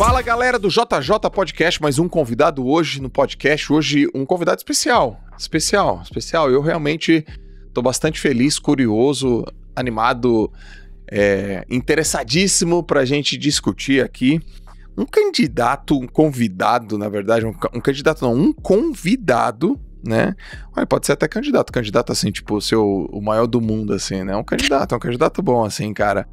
Fala galera do JJ Podcast, mais um convidado hoje no podcast. Hoje, um convidado especial. Especial, especial. Eu realmente tô bastante feliz, curioso, animado, é, interessadíssimo pra gente discutir aqui. Um candidato, um convidado, na verdade, um, um candidato não, um convidado né? Olha, pode ser até candidato, candidato assim, tipo, ser o, o maior do mundo, assim, né? Um candidato, um candidato bom, assim, cara.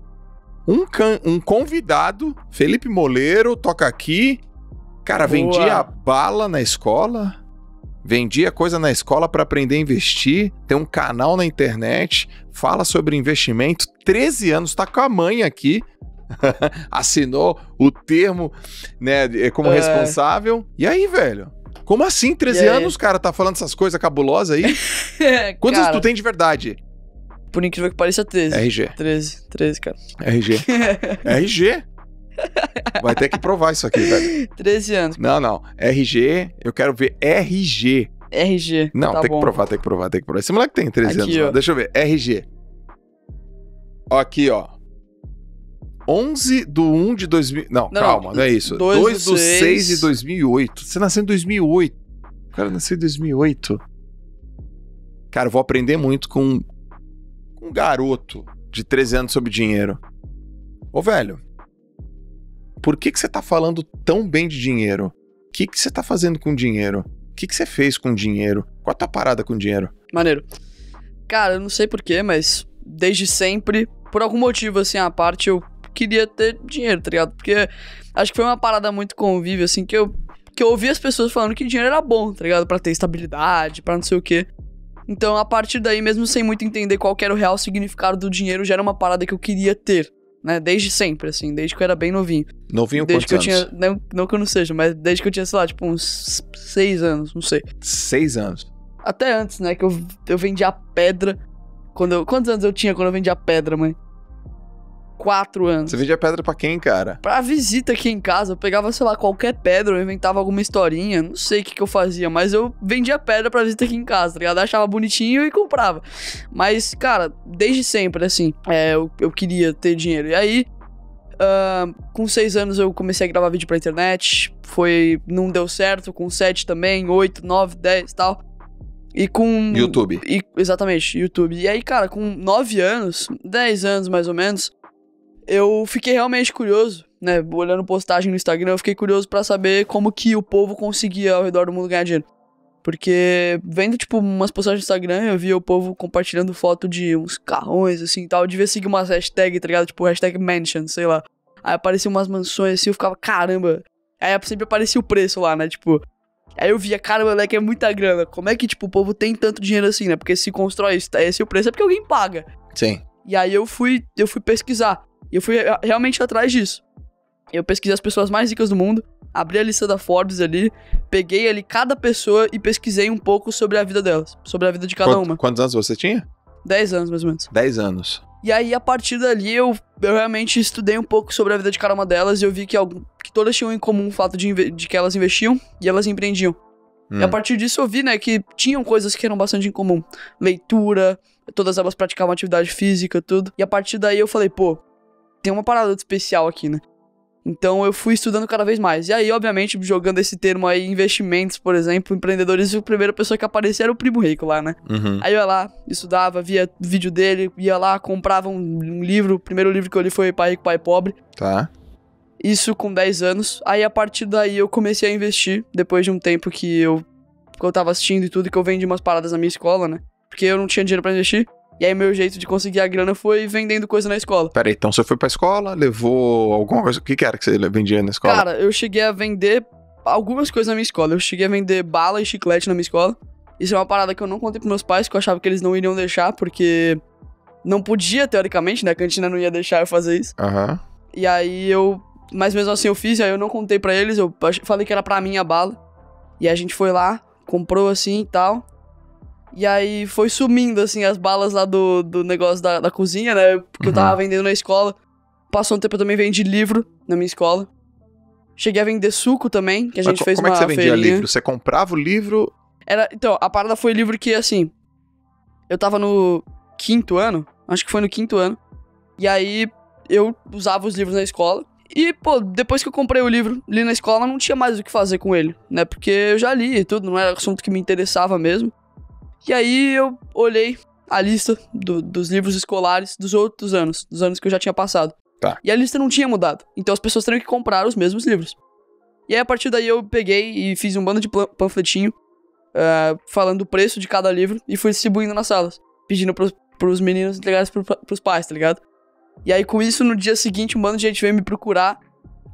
Um, can, um convidado, Felipe Moleiro, toca aqui. Cara, Boa. vendia bala na escola, vendia coisa na escola para aprender a investir, tem um canal na internet, fala sobre investimento, 13 anos, tá com a mãe aqui, assinou o termo, né, como é. responsável. E aí, velho? Como assim, 13 anos, cara, tá falando essas coisas cabulosas aí? Quantos cara, tu tem de verdade? Por incrível que pareça, 13. RG. 13, 13, cara. RG. RG? Vai ter que provar isso aqui, velho. 13 anos. Não, não. RG, eu quero ver RG. RG. Não, tá tem bom. que provar, tem que provar, tem que provar. Esse moleque tem 13 aqui, anos. Ó. Deixa eu ver. RG. Aqui, ó. 11 do 1 de 2000. Não, não calma, não é isso. 2, 2 do 6. 6 de 2008. Você nasceu em 2008. O cara nasceu em 2008. Cara, eu vou aprender muito com um garoto de 13 anos sobre dinheiro. Ô, velho, por que, que você tá falando tão bem de dinheiro? O que, que você tá fazendo com dinheiro? O que, que você fez com dinheiro? Qual a tua parada com dinheiro? Maneiro. Cara, eu não sei porquê, mas desde sempre, por algum motivo, assim, a parte, eu queria ter dinheiro, tá ligado? Porque acho que foi uma parada muito convívio, assim, que eu, que eu ouvi as pessoas falando que dinheiro era bom, tá ligado? Pra ter estabilidade, pra não sei o quê. Então, a partir daí, mesmo sem muito entender qual era o real significado do dinheiro, já era uma parada que eu queria ter, né? Desde sempre, assim, desde que eu era bem novinho. Novinho desde que eu tinha, não, não que eu não seja, mas desde que eu tinha, sei lá, tipo, uns seis anos, não sei. Seis anos. Até antes, né? Que eu, eu vendia pedra. Quando eu, quantos anos eu tinha quando eu vendia pedra, mãe? Quatro anos. Você vendia pedra pra quem, cara? Pra visita aqui em casa, eu pegava, sei lá, qualquer pedra, eu inventava alguma historinha, não sei o que, que eu fazia, mas eu vendia pedra pra visita aqui em casa, tá ligado? Achava bonitinho e comprava. Mas, cara, desde sempre, assim, é, eu, eu queria ter dinheiro. E aí, uh, com seis anos eu comecei a gravar vídeo pra internet, foi, não deu certo, com sete também, oito, nove, dez e tal. E com. YouTube. E, exatamente, YouTube. E aí, cara, com nove anos, dez anos mais ou menos, eu fiquei realmente curioso, né? Olhando postagem no Instagram, eu fiquei curioso para saber como que o povo conseguia ao redor do mundo ganhar dinheiro. Porque vendo, tipo, umas postagens no Instagram, eu via o povo compartilhando foto de uns carrões, assim e tal. Eu devia seguir umas hashtags, tá ligado? Tipo, hashtag mansion, sei lá. Aí apareciam umas mansões assim, eu ficava, caramba. Aí sempre aparecia o preço lá, né? Tipo. Aí eu via, caramba, moleque, é muita grana. Como é que, tipo, o povo tem tanto dinheiro assim, né? Porque se constrói isso, tá? esse é o preço, é porque alguém paga. Sim. E aí eu fui, eu fui pesquisar. E eu fui realmente atrás disso. Eu pesquisei as pessoas mais ricas do mundo, abri a lista da Forbes ali, peguei ali cada pessoa e pesquisei um pouco sobre a vida delas, sobre a vida de cada Quanto, uma. Quantos anos você tinha? 10 anos, mais ou menos. 10 anos. E aí, a partir dali, eu, eu realmente estudei um pouco sobre a vida de cada uma delas e eu vi que, algum, que todas tinham em comum o fato de, de que elas investiam e elas empreendiam. Hum. E a partir disso eu vi, né, que tinham coisas que eram bastante em comum. Leitura, todas elas praticavam atividade física, tudo. E a partir daí eu falei, pô, tem uma parada especial aqui, né? Então eu fui estudando cada vez mais. E aí, obviamente, jogando esse termo aí, investimentos, por exemplo, empreendedorismo, a primeira pessoa que aparecia era o primo rico lá, né? Uhum. Aí eu ia lá, estudava, via vídeo dele, ia lá, comprava um, um, livro. O primeiro livro que eu li foi Pai Rico, Pai Pobre. Tá. Isso com 10 anos. Aí a partir daí eu comecei a investir, depois de um tempo que eu, que eu tava assistindo e tudo, que eu vendi umas paradas na minha escola, né? Porque eu não tinha dinheiro para investir. E aí meu jeito de conseguir a grana foi vendendo coisa na escola. Peraí, então você foi pra escola, levou alguma coisa. O que, que era que você vendia na escola? Cara, eu cheguei a vender algumas coisas na minha escola. Eu cheguei a vender bala e chiclete na minha escola. Isso é uma parada que eu não contei pros meus pais, que eu achava que eles não iriam deixar, porque não podia, teoricamente, né? A cantina não ia deixar eu fazer isso. Aham. Uhum. E aí eu. Mas mesmo assim eu fiz, aí eu não contei para eles, eu falei que era pra mim a bala. E a gente foi lá, comprou assim e tal. E aí foi sumindo, assim, as balas lá do, do negócio da, da cozinha, né? Porque uhum. eu tava vendendo na escola. Passou um tempo eu também vendi livro na minha escola. Cheguei a vender suco também, que a gente Mas fez como uma Como é que você vendia feirinha. livro? Você comprava o livro... Era, então, a parada foi livro que, assim... Eu tava no quinto ano, acho que foi no quinto ano. E aí eu usava os livros na escola. E, pô, depois que eu comprei o livro, li na escola, não tinha mais o que fazer com ele, né? Porque eu já li e tudo, não era assunto que me interessava mesmo. E aí eu olhei a lista do- dos livros escolares dos outros anos, dos anos que eu já tinha passado. Tá. E a lista não tinha mudado. Então as pessoas teriam que comprar os mesmos livros. E aí, a partir daí, eu peguei e fiz um bando de panfletinho eh, falando o preço de cada livro e fui distribuindo nas salas, pedindo pros, pros meninos entregarem pro, pros pais, tá ligado? E aí, com isso, no dia seguinte, um bando de gente veio me procurar,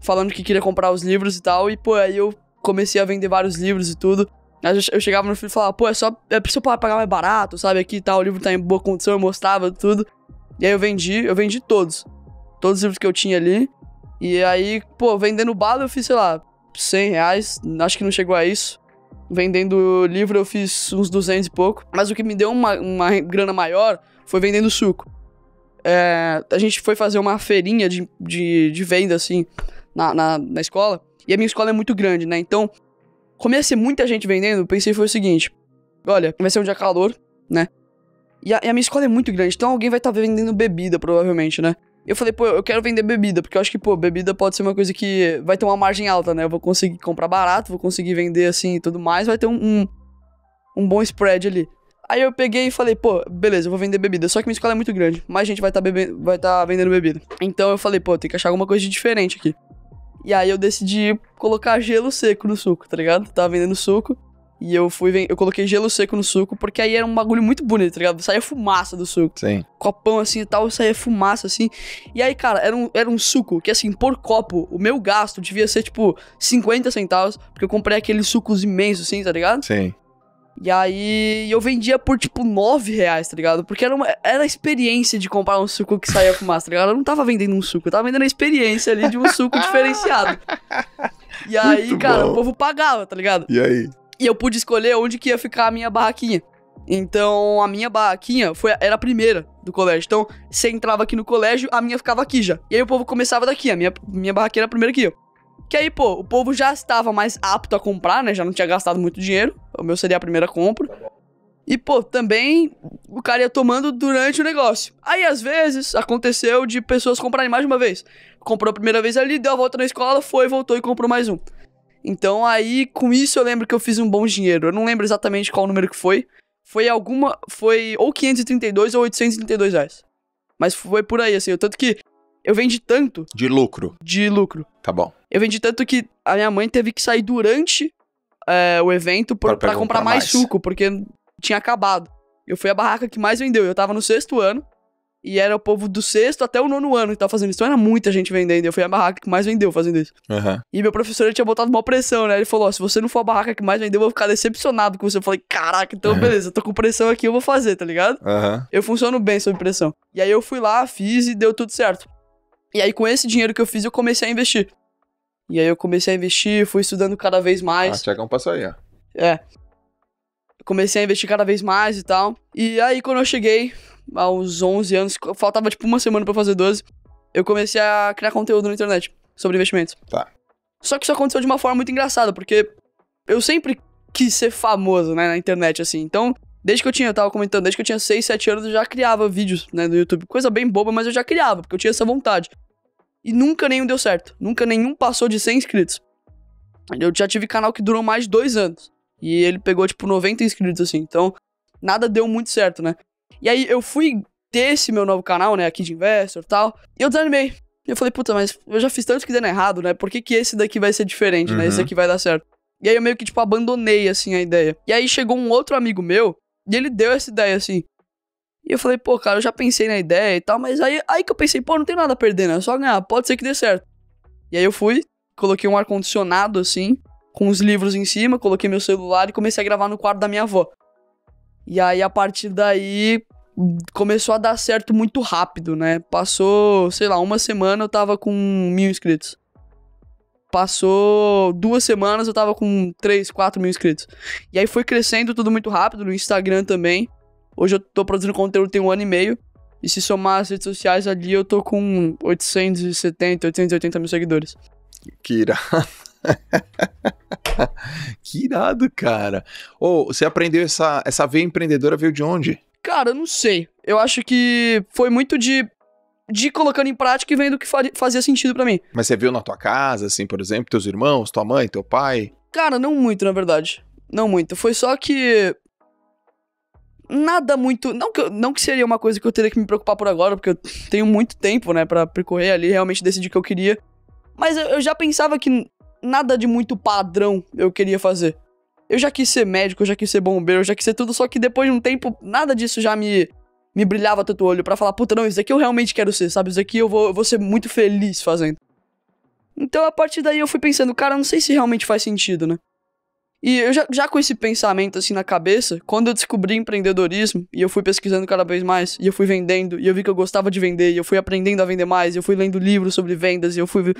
falando que queria comprar os livros e tal. E, pô, aí eu comecei a vender vários livros e tudo. Eu chegava no filho e falava, pô, é só é pai pagar mais barato, sabe? Aqui tá, o livro tá em boa condição, eu mostrava tudo. E aí eu vendi, eu vendi todos. Todos os livros que eu tinha ali. E aí, pô, vendendo bala eu fiz, sei lá, 100 reais. Acho que não chegou a isso. Vendendo livro eu fiz uns 200 e pouco. Mas o que me deu uma, uma grana maior foi vendendo suco. É, a gente foi fazer uma feirinha de, de, de venda, assim, na, na, na escola. E a minha escola é muito grande, né? Então, ser muita gente vendendo, pensei foi o seguinte: olha, vai ser um dia calor, né? E a, e a minha escola é muito grande, então alguém vai estar vendendo bebida, provavelmente, né? Eu falei, pô, eu quero vender bebida, porque eu acho que, pô, bebida pode ser uma coisa que vai ter uma margem alta, né? Eu vou conseguir comprar barato, vou conseguir vender assim e tudo mais, vai ter um, um, um bom spread ali. Aí eu peguei e falei, pô, beleza, eu vou vender bebida. Só que minha escola é muito grande, mais gente vai estar bebendo, vai tá vendendo bebida. Então eu falei, pô, tem que achar alguma coisa de diferente aqui. E aí eu decidi colocar gelo seco no suco, tá ligado? Tava vendendo suco. E eu fui, eu coloquei gelo seco no suco, porque aí era um bagulho muito bonito, tá ligado? Saía fumaça do suco Sim. copão assim e tal, saía fumaça assim. E aí, cara, era um, era um suco que, assim, por copo, o meu gasto devia ser tipo 50 centavos, porque eu comprei aqueles sucos imensos, assim, tá ligado? Sim. E aí eu vendia por tipo 9 reais, tá ligado? Porque era, uma, era a experiência de comprar um suco que saía fumaça, tá ligado? Eu não tava vendendo um suco, eu tava vendendo a experiência ali de um suco diferenciado. E aí, Muito cara, bom. o povo pagava, tá ligado? E aí? E eu pude escolher onde que ia ficar a minha barraquinha. Então, a minha barraquinha foi, era a primeira do colégio. Então, você entrava aqui no colégio, a minha ficava aqui já. E aí o povo começava daqui, a minha, minha barraquinha era a primeira aqui, ó. Que aí, pô, o povo já estava mais apto a comprar, né? Já não tinha gastado muito dinheiro. O meu seria a primeira compra. E, pô, também o cara ia tomando durante o negócio. Aí, às vezes, aconteceu de pessoas comprarem mais de uma vez. Comprou a primeira vez ali, deu a volta na escola, foi, voltou e comprou mais um. Então, aí, com isso, eu lembro que eu fiz um bom dinheiro. Eu não lembro exatamente qual número que foi. Foi alguma. Foi ou 532 ou 832 reais. Mas foi por aí, assim. Tanto que eu vendi tanto De lucro. de lucro. Tá bom. Eu vendi tanto que a minha mãe teve que sair durante é, o evento por- Pra pra comprar comprar mais mais. suco, porque tinha acabado. Eu fui a barraca que mais vendeu. Eu tava no sexto ano. E era o povo do sexto até o nono ano que tava fazendo isso. Então era muita gente vendendo. Eu fui a barraca que mais vendeu fazendo isso. Aham. E meu professor ele tinha botado uma pressão, né? Ele falou: ó, se você não for a barraca que mais vendeu, eu vou ficar decepcionado com você. Eu falei: caraca, então beleza, eu tô com pressão aqui, eu vou fazer, tá ligado? Aham. Eu funciono bem sob pressão. E aí eu fui lá, fiz e deu tudo certo. E aí com esse dinheiro que eu fiz, eu comecei a investir. E aí eu comecei a investir, fui estudando cada vez Ah, mais. Tiagão passou aí, ó. É. Comecei a investir cada vez mais e tal. E aí quando eu cheguei aos 11 anos, faltava tipo uma semana pra eu fazer 12, eu comecei a criar conteúdo na internet sobre investimentos. Tá. Só que isso aconteceu de uma forma muito engraçada, porque eu sempre quis ser famoso, né, na internet, assim. Então, desde que eu tinha, eu tava comentando, desde que eu tinha 6, 7 anos, eu já criava vídeos, né, no YouTube. Coisa bem boba, mas eu já criava, porque eu tinha essa vontade. E nunca nenhum deu certo. Nunca nenhum passou de 100 inscritos. Eu já tive canal que durou mais de dois anos. E ele pegou, tipo, 90 inscritos, assim. Então, nada deu muito certo, né? E aí, eu fui ter esse meu novo canal, né, aqui de Investor e tal. E eu desanimei. Eu falei, puta, mas eu já fiz tanto que dando errado, né? Por que, que esse daqui vai ser diferente, né? Uhum. Esse daqui vai dar certo. E aí eu meio que, tipo, abandonei, assim, a ideia. E aí chegou um outro amigo meu, e ele deu essa ideia, assim. E eu falei, pô, cara, eu já pensei na ideia e tal, mas aí, aí que eu pensei, pô, não tem nada a perder, né? É só ganhar, pode ser que dê certo. E aí eu fui, coloquei um ar-condicionado, assim, com os livros em cima, coloquei meu celular e comecei a gravar no quarto da minha avó. E aí, a partir daí, começou a dar certo muito rápido, né? Passou, sei lá, uma semana eu tava com mil inscritos. Passou duas semanas eu tava com 3, 4 mil inscritos. E aí foi crescendo tudo muito rápido, no Instagram também. Hoje eu tô produzindo conteúdo tem um ano e meio. E se somar as redes sociais ali, eu tô com 870, 880 mil seguidores. Que irado. que irado, cara. Ô, você aprendeu essa, essa veia empreendedora veio de onde? Cara, eu não sei. Eu acho que foi muito de de colocando em prática e vendo o que fa- fazia sentido pra mim. Mas você viu na tua casa, assim, por exemplo, teus irmãos, tua mãe, teu pai? Cara, não muito, na verdade. Não muito. Foi só que. Nada muito. Não que, não que seria uma coisa que eu teria que me preocupar por agora, porque eu tenho muito tempo, né, pra percorrer ali, realmente decidir o que eu queria. Mas eu, eu já pensava que nada de muito padrão eu queria fazer. Eu já quis ser médico, eu já quis ser bombeiro, eu já quis ser tudo, só que depois de um tempo, nada disso já me, me brilhava tanto o olho pra falar, puta, não, isso aqui eu realmente quero ser, sabe? Isso aqui eu vou, eu vou ser muito feliz fazendo. Então, a partir daí, eu fui pensando, cara, não sei se realmente faz sentido, né? E eu já, já com esse pensamento assim na cabeça, quando eu descobri empreendedorismo, e eu fui pesquisando cada vez mais, e eu fui vendendo, e eu vi que eu gostava de vender, e eu fui aprendendo a vender mais, e eu fui lendo livros sobre vendas, e eu fui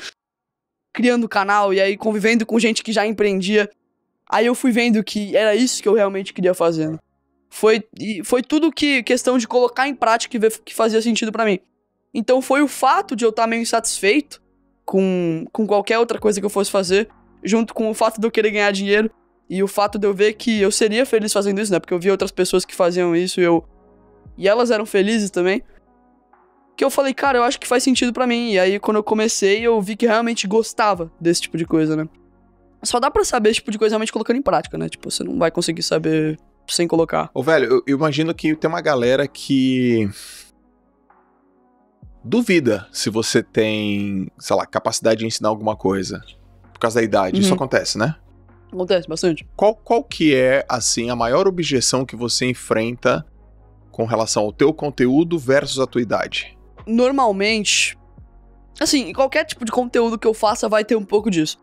criando canal, e aí convivendo com gente que já empreendia. Aí eu fui vendo que era isso que eu realmente queria fazer. né? Foi, foi tudo que questão de colocar em prática e ver que fazia sentido pra mim. Então foi o fato de eu estar meio insatisfeito com, com qualquer outra coisa que eu fosse fazer, junto com o fato de eu querer ganhar dinheiro e o fato de eu ver que eu seria feliz fazendo isso, né? Porque eu via outras pessoas que faziam isso e eu e elas eram felizes também. Que eu falei, cara, eu acho que faz sentido pra mim. E aí quando eu comecei, eu vi que realmente gostava desse tipo de coisa, né? Só dá pra saber esse tipo de coisa realmente colocando em prática, né? Tipo, você não vai conseguir saber sem colocar. Ô, velho, eu, imagino que tem uma galera que duvida se você tem, sei lá, capacidade de ensinar alguma coisa. Por causa da idade. Isso Uhum. acontece, né? Acontece bastante. Qual, qual que é, assim, a maior objeção que você enfrenta com relação ao teu conteúdo versus a tua idade? Normalmente, assim, qualquer tipo de conteúdo que eu faça vai ter um pouco disso.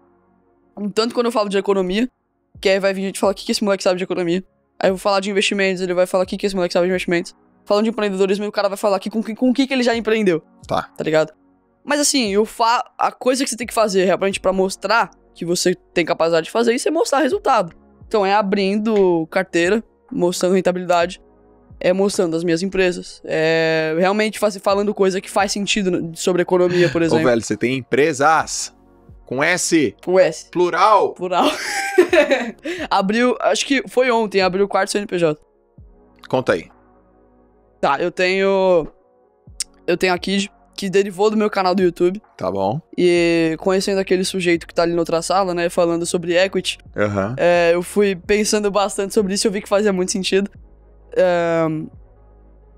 Tanto quando eu falo de economia, que aí vai vir gente falar o que, que esse moleque sabe de economia. Aí eu vou falar de investimentos, ele vai falar o que, que esse moleque sabe de investimentos. Falando de empreendedorismo, o cara vai falar aqui com, que- com o que, que ele já empreendeu. Tá. Tá ligado? Mas assim, eu fa a coisa que você tem que fazer realmente pra mostrar que você tem capacidade de fazer isso é mostrar resultado. Então é abrindo carteira, mostrando rentabilidade, é mostrando as minhas empresas, é realmente faz, falando coisa que faz sentido sobre economia, por Ô, exemplo. velho, você tem empresas com S, O S, plural. plural. abriu, acho que foi ontem, abriu o quarto CNPJ. Conta aí. Tá, eu tenho. Eu tenho a Kid, que derivou do meu canal do YouTube. Tá bom. E conhecendo aquele sujeito que tá ali na outra sala, né, falando sobre equity, Aham. é, eu fui pensando bastante sobre isso e eu vi que fazia muito sentido. É,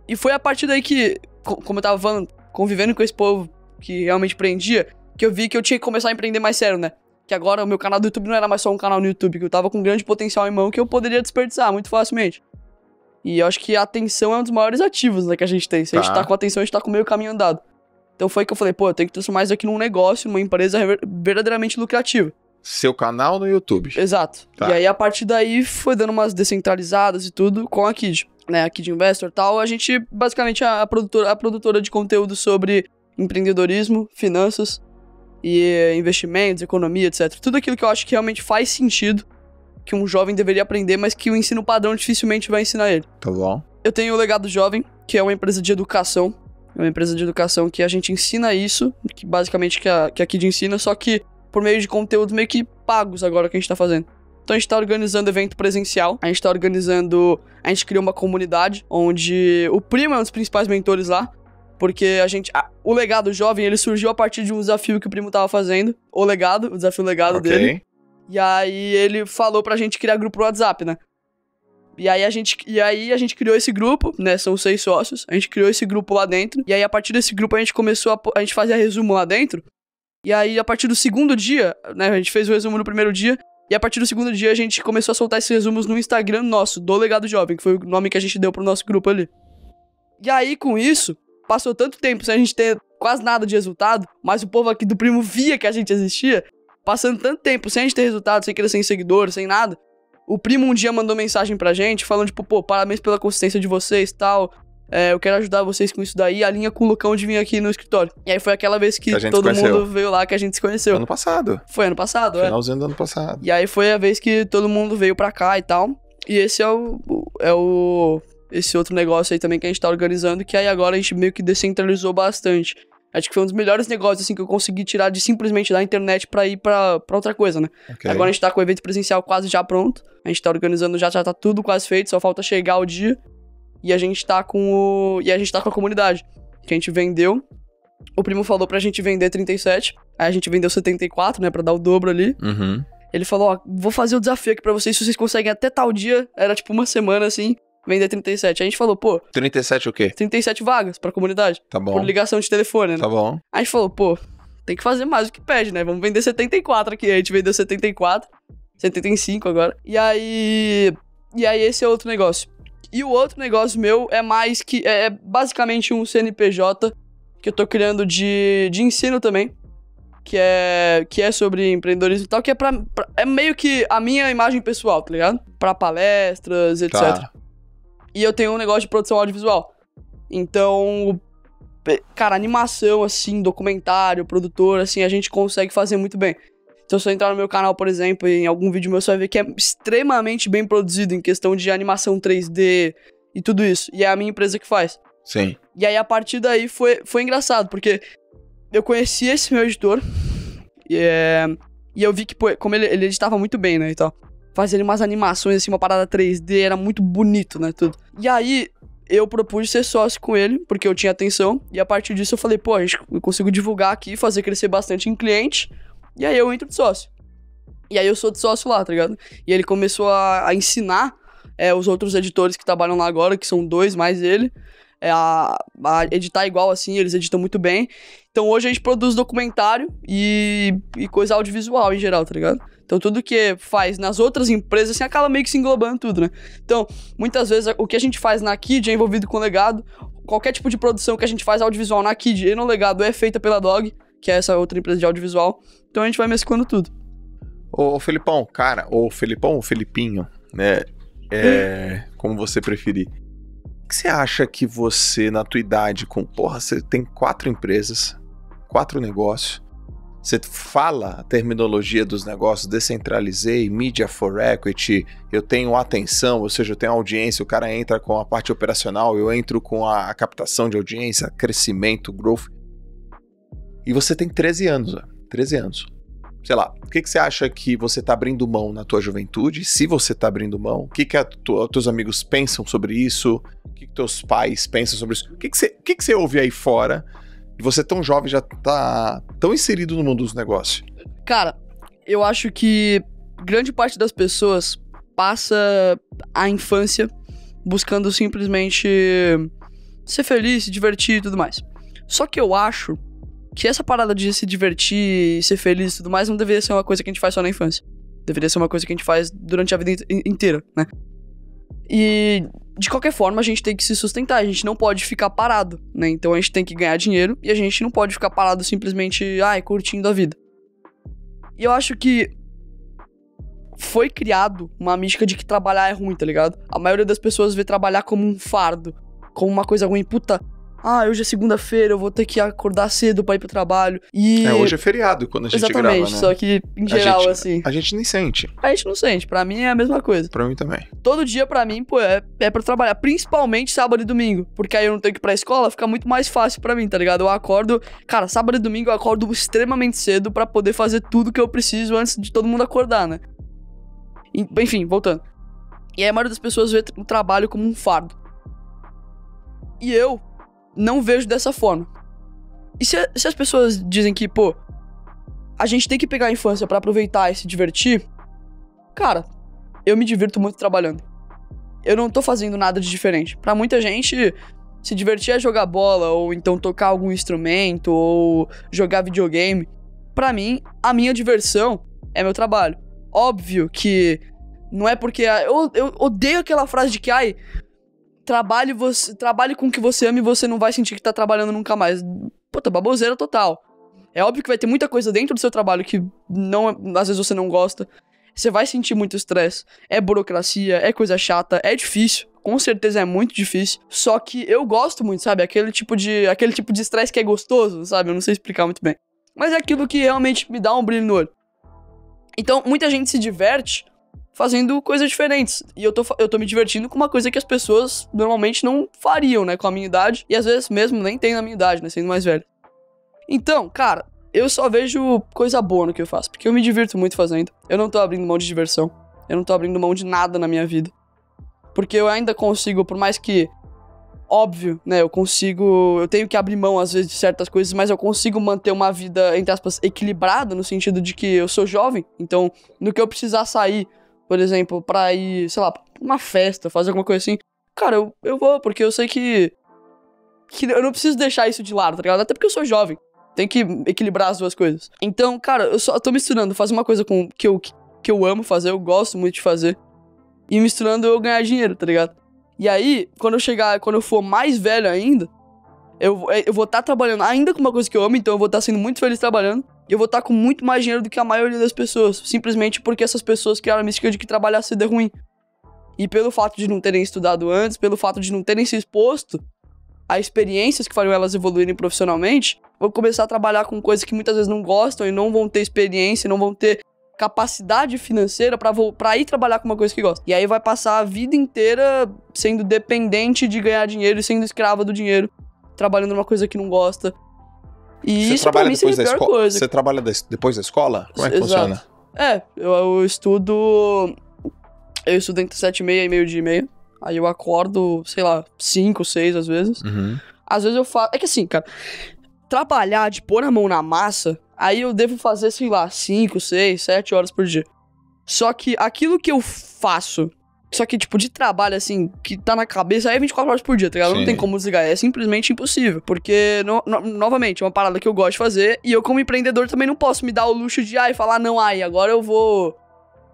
e foi a partir daí que, co- como eu tava falando, convivendo com esse povo que realmente empreendia, que eu vi que eu tinha que começar a empreender mais sério, né? Que agora o meu canal do YouTube não era mais só um canal no YouTube, que eu tava com um grande potencial em mão que eu poderia desperdiçar muito facilmente. E eu acho que a atenção é um dos maiores ativos né, que a gente tem. Se a gente Tá. tá com atenção, a gente tá com meio caminho andado. Então foi que eu falei, pô, eu tenho que transformar isso aqui num negócio, numa empresa ver- verdadeiramente lucrativa. Seu canal no YouTube. Exato. Tá. E aí, a partir daí, foi dando umas descentralizadas e tudo com a Kid. Né, a Kid Investor e tal, a gente, basicamente, é a produtora, a produtora de conteúdo sobre empreendedorismo, finanças e eh, investimentos, economia, etc. Tudo aquilo que eu acho que realmente faz sentido que um jovem deveria aprender, mas que o ensino padrão dificilmente vai ensinar ele. Tá bom. Eu tenho o Legado Jovem, que é uma empresa de educação. É uma empresa de educação que a gente ensina isso, que basicamente que a, que a Kid ensina, só que por meio de conteúdos meio que pagos agora que a gente tá fazendo. Então a gente tá organizando evento presencial, a gente tá organizando. A gente criou uma comunidade onde o primo é um dos principais mentores lá. Porque a gente. a- o legado jovem ele surgiu a partir de um desafio que o primo tava fazendo. O legado, o desafio legado ok. dele. E aí ele falou pra gente criar grupo no WhatsApp, né? E aí a gente, e aí a gente criou esse grupo, né? São seis sócios. A gente criou esse grupo lá dentro. E aí a partir desse grupo a gente começou a, a gente fazia resumo lá dentro. E aí a partir do segundo dia, né? A gente fez o resumo no primeiro dia. E a partir do segundo dia a gente começou a soltar esses resumos no Instagram nosso, do Legado Jovem, que foi o nome que a gente deu pro nosso grupo ali. E aí com isso, passou tanto tempo sem a gente ter quase nada de resultado, mas o povo aqui do primo via que a gente existia, passando tanto tempo sem a gente ter resultado, sem crescer em seguidores, sem nada. O primo um dia mandou mensagem pra gente, falando, tipo, pô, parabéns pela consistência de vocês e tal. É, eu quero ajudar vocês com isso daí. A linha com o Lucão de vir aqui no escritório. E aí foi aquela vez que, Que todo mundo veio lá que a gente se conheceu. Ano passado. Foi ano passado, é. Finalzinho do ano passado. E aí foi a vez que todo mundo veio pra cá e tal. E esse é o. É o. Esse outro negócio aí também que a gente tá organizando, que aí agora a gente meio que descentralizou bastante. Acho que foi um dos melhores negócios, assim, que eu consegui tirar de simplesmente da internet pra ir pra, pra outra coisa, né? Ok. Agora a gente tá com o evento presencial quase já pronto. A gente tá organizando já, já tá tudo quase feito, só falta chegar o dia. E a gente tá com o. E a gente tá com a comunidade. Que a gente vendeu. o primo falou pra gente vender 37. Aí a gente vendeu 74, né? Pra dar o dobro ali. Uhum. Ele falou: Ó, vou fazer o desafio aqui pra vocês. Se vocês conseguem até tal dia, era tipo uma semana assim, vender 37. Aí a gente falou: pô, 37 o quê? 37 vagas pra comunidade. Tá bom. Por ligação de telefone, né? Tá bom. A gente falou: pô, tem que fazer mais do que pede, né? Vamos vender 74 aqui. A gente vendeu 74, 75 agora. E aí. E aí esse é outro negócio. E o outro negócio meu é mais que. É é basicamente um CNPJ que eu tô criando de, de ensino também. Que é, que é sobre empreendedorismo e tal, que é pra, pra- É meio que a minha imagem pessoal, tá ligado? Pra palestras, etc. Tá. E eu tenho um negócio de produção audiovisual. Então, cara, animação, assim, documentário, produtor, assim, a gente consegue fazer muito bem. Então, se você entrar no meu canal, por exemplo, em algum vídeo meu, você vai ver que é extremamente bem produzido em questão de animação 3D e tudo isso. E é a minha empresa que faz. Sim. E aí, a partir daí, foi, foi engraçado, porque eu conheci esse meu editor e, é, e eu vi que, pô, como ele, ele editava muito bem, né, e tal. Ele umas animações, assim, uma parada 3D, era muito bonito, né, tudo. E aí, eu propus ser sócio com ele, porque eu tinha atenção, e a partir disso eu falei, pô, a gente, eu consigo divulgar aqui, fazer crescer bastante em cliente, e aí eu entro de sócio. E aí eu sou de sócio lá, tá ligado? E ele começou a, a ensinar é, os outros editores que trabalham lá agora, que são dois mais ele, a, a editar igual assim, eles editam muito bem. Então hoje a gente produz documentário e, e coisa audiovisual em geral, tá ligado? Então tudo que faz nas outras empresas, assim, acaba meio que se englobando tudo, né? Então, muitas vezes o que a gente faz na Kid é envolvido com legado. Qualquer tipo de produção que a gente faz audiovisual na Kid e no legado é feita pela Dog, que é essa outra empresa de audiovisual. Então a gente vai mesclando tudo. Ô, Felipão, cara, ou Felipão ou Felipinho, né? É, como você preferir. Que você acha que você, na tua idade, com. Porra, você tem quatro empresas, quatro negócios. Você fala a terminologia dos negócios, descentralizei, media for equity, eu tenho atenção, ou seja, eu tenho audiência, o cara entra com a parte operacional, eu entro com a, a captação de audiência, crescimento, growth. E você tem 13 anos, ó, 13 anos sei lá, o que, que você acha que você tá abrindo mão na tua juventude? Se você tá abrindo mão, o que, que a tu- teus amigos pensam sobre isso? O que, que teus pais pensam sobre isso? O que, que, você, o que, que você ouve aí fora? E você tão jovem já tá tão inserido no mundo dos negócios. Cara, eu acho que grande parte das pessoas passa a infância buscando simplesmente ser feliz, se divertir e tudo mais. Só que eu acho que essa parada de se divertir, ser feliz e tudo mais não deveria ser uma coisa que a gente faz só na infância. Deveria ser uma coisa que a gente faz durante a vida in- inteira, né? E de qualquer forma a gente tem que se sustentar, a gente não pode ficar parado, né? Então a gente tem que ganhar dinheiro e a gente não pode ficar parado simplesmente, ai, curtindo a vida. E eu acho que foi criado uma mística de que trabalhar é ruim, tá ligado? A maioria das pessoas vê trabalhar como um fardo, como uma coisa ruim. Puta, ah, hoje é segunda-feira, eu vou ter que acordar cedo pra ir pro trabalho. E. É, hoje é feriado quando a gente Exatamente, grava, né? só que em A geral, gente- assim. A gente nem sente. A gente não sente, pra mim é a mesma coisa. Pra mim também. Todo dia pra mim, pô, é, é pra trabalhar, principalmente sábado e domingo, porque aí eu não tenho que ir pra escola, fica muito mais fácil pra mim, tá ligado? Eu acordo, cara, sábado e domingo eu acordo extremamente cedo pra poder fazer tudo que eu preciso antes de todo mundo acordar, né? En- Enfim, voltando. E aí a maioria das pessoas vê o trabalho como um fardo. E eu não vejo dessa forma. E se, se as pessoas dizem que, pô, a gente tem que pegar a infância pra aproveitar e se divertir, cara, eu me divirto muito trabalhando. Eu não tô fazendo nada de diferente. Pra muita gente, se divertir é jogar bola, ou então tocar algum instrumento, ou jogar videogame. Pra mim, a minha diversão é meu trabalho. Óbvio que não é porque. Eu, eu odeio aquela frase de que, ai, trabalhe, você, trabalhe com o que você ama e você não vai sentir que tá trabalhando nunca mais. Puta, baboseira total. É óbvio que vai ter muita coisa dentro do seu trabalho que não, às vezes você não gosta. Você vai sentir muito estresse. É burocracia, é coisa chata, é difícil. Com certeza é muito difícil. Só que eu gosto muito, sabe? Aquele tipo de aquele tipo de estresse que é gostoso, sabe? Eu não sei explicar muito bem. Mas é aquilo que realmente me dá um brilho no olho. Então, muita gente se diverte fazendo coisas diferentes. E eu tô, eu tô me divertindo com uma coisa que as pessoas normalmente não fariam, né? Com a minha idade. E às vezes mesmo nem tem na minha idade, né? Sendo mais velho. Então, cara, eu só vejo coisa boa no que eu faço. Porque eu me divirto muito fazendo. Eu não tô abrindo mão de diversão. Eu não tô abrindo mão de nada na minha vida. Porque eu ainda consigo, por mais que. óbvio, né? Eu consigo. Eu tenho que abrir mão, às vezes, de certas coisas, mas eu consigo manter uma vida, entre aspas, equilibrada, no sentido de que eu sou jovem. Então, no que eu precisar sair, por exemplo, pra ir, sei lá, uma festa, fazer alguma coisa assim, cara, eu, eu vou, porque eu sei que. Que eu não preciso deixar isso de lado, tá ligado? Até porque eu sou jovem. Tem que equilibrar as duas coisas. Então, cara, eu só tô misturando, fazer uma coisa com que eu, que eu amo fazer, eu gosto muito de fazer. E misturando eu ganhar dinheiro, tá ligado? E aí, quando eu chegar, quando eu for mais velho ainda, eu, eu vou estar tá trabalhando ainda com uma coisa que eu amo, então eu vou estar tá sendo muito feliz trabalhando. Eu vou estar com muito mais dinheiro do que a maioria das pessoas. Simplesmente porque essas pessoas criaram a mística de que trabalhar cedo é ruim. E pelo fato de não terem estudado antes, pelo fato de não terem se exposto a experiências que fariam elas evoluírem profissionalmente, vão começar a trabalhar com coisas que muitas vezes não gostam e não vão ter experiência, não vão ter capacidade financeira para ir trabalhar com uma coisa que gosta. E aí vai passar a vida inteira sendo dependente de ganhar dinheiro e sendo escrava do dinheiro, trabalhando numa coisa que não gosta. E você isso trabalha mim depois da escola? Você trabalha des- depois da escola? Como é que Exato. funciona? É, eu, eu estudo. Eu estudo entre 7 e meia e meio dia e meia. Aí eu acordo, sei lá, 5, 6 às vezes. Uhum. Às vezes eu faço. É que assim, cara, trabalhar de pôr a mão na massa, aí eu devo fazer, sei lá, 5, 6, 7 horas por dia. Só que aquilo que eu faço, só que, tipo, de trabalho, assim, que tá na cabeça, aí é 24 horas por dia, tá ligado? Não Sim. tem como desligar. É simplesmente impossível. Porque, no- no- novamente, é uma parada que eu gosto de fazer. E eu, como empreendedor, também não posso me dar o luxo de, ai, falar, não, ai, agora eu vou.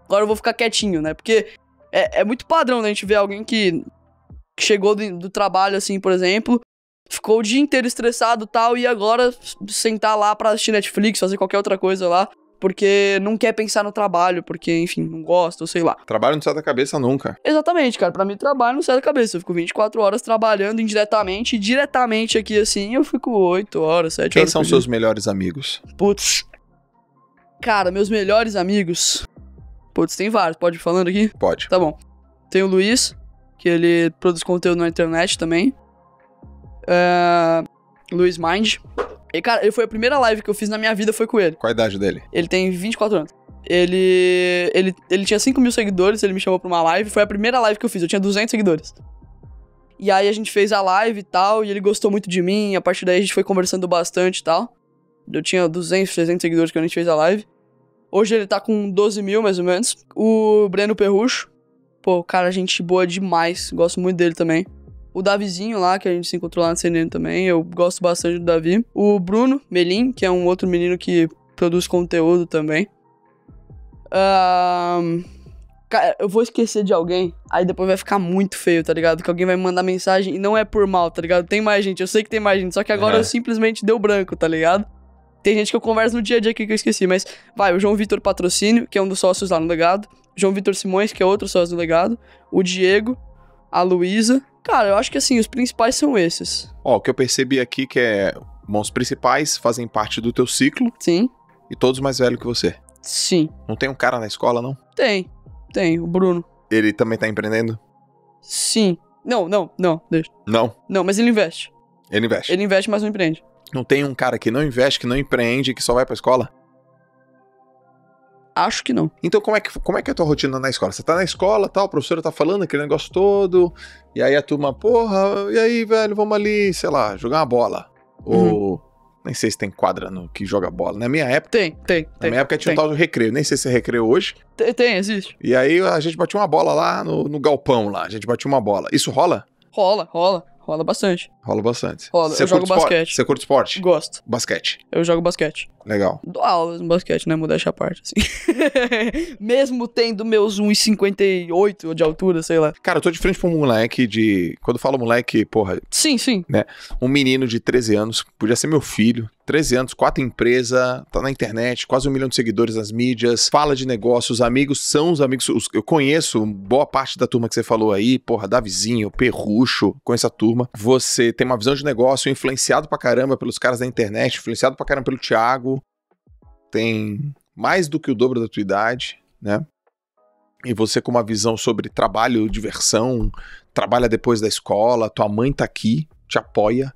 Agora eu vou ficar quietinho, né? Porque é, é muito padrão, né? A gente ver alguém que que chegou do, do trabalho, assim, por exemplo, ficou o dia inteiro estressado e tal, e agora sentar lá pra assistir Netflix, fazer qualquer outra coisa lá, porque não quer pensar no trabalho, porque, enfim, não gosta, ou sei lá. Trabalho não sai da cabeça nunca. Exatamente, cara, pra mim trabalho não sai da cabeça, eu fico 24 horas trabalhando indiretamente, e diretamente aqui, assim, eu fico 8 horas, 7 Quem horas são por seus melhores amigos? dia. Putz. Cara, meus melhores amigos... Putz, tem vários, pode ir falando aqui? Pode. Tá bom. Tem o Luiz, que ele produz conteúdo na internet também. É... Luiz Mind. E, cara, ele foi a primeira live que eu fiz na minha vida, foi com ele. Qual a idade dele? Ele tem 24 anos. Ele, ele, ele tinha 5 mil seguidores, ele me chamou pra uma live. Foi a primeira live que eu fiz, eu tinha 200 seguidores. E aí a gente fez a live e tal, e ele gostou muito de mim. A partir daí a gente foi conversando bastante e tal. Eu tinha 200, 300 seguidores quando a gente fez a live. Hoje ele tá com 12 mil, mais ou menos. O Breno Perrucho. Pô, cara, gente boa demais. Gosto muito dele também. O Davizinho lá, que a gente se encontrou lá no CNN também. Eu gosto bastante do Davi. O Bruno Melim, que é um outro menino que produz conteúdo também. Ahn, Cara, eu vou esquecer de alguém, aí depois vai ficar muito feio, tá ligado? Que alguém vai me mandar mensagem e não é por mal, tá ligado? Tem mais gente, eu sei que tem mais gente, só que agora É. eu simplesmente deu branco, tá ligado? Tem gente que eu converso no dia a dia aqui que eu esqueci, mas vai, o João Vitor Patrocínio, que é um dos sócios lá no legado. João Vitor Simões, que é outro sócio do legado. O Diego, a Luísa. Cara, eu acho que assim, os principais são esses. Ó, o que eu percebi aqui que é. Bom, os principais fazem parte do teu ciclo Sim, e todos mais velhos que você. sim. Não tem um cara na escola, não? Tem, tem. O Bruno. Ele também tá empreendendo? Sim. Não, não, não, deixa. Não. Não, mas ele investe. Ele investe. Ele investe, mas não empreende. Não tem um cara que não investe, que não empreende, que só vai pra escola? Acho que não. Então, como é que, como é, que é a tua rotina na escola? Você tá na escola, tal, a professora tá falando aquele negócio todo, e aí a turma, porra, e aí, velho, vamos ali, sei lá, jogar uma bola. Ou. Nem sei se tem quadra no que joga bola. Na minha época, Tem, tem, na tem. minha época tinha um tem. tal de recreio. Nem sei se é recreio hoje. Tem, tem, existe. E aí a gente batia uma bola lá no, no galpão lá. A gente batia uma bola. Isso rola? Rola, rola. Rola bastante. Rola bastante. Rola, Você eu jogo basquete. Você curte esporte? Gosto. Basquete. Eu jogo basquete. Legal. Dou aulas no basquete, né? Modéstia à parte, assim. Mesmo tendo meus 1,58 de altura, sei lá. Cara, eu tô de frente pra um moleque de. Quando eu falo moleque, porra, Sim, sim. um menino de 13 anos, podia ser meu filho. 13 anos, quatro empresas, tá na internet, quase um milhão de seguidores nas mídias, fala de negócios, amigos são os amigos. os- eu conheço boa parte da turma que você falou aí, porra, Davizinho, Perrucho, conheço a turma. Você tem uma visão de negócio influenciado pra caramba pelos caras da internet, influenciado pra caramba pelo Thiago. Tem mais do que o dobro da tua idade, né? E você com uma visão sobre trabalho, diversão, trabalha depois da escola, tua mãe tá aqui, te apoia,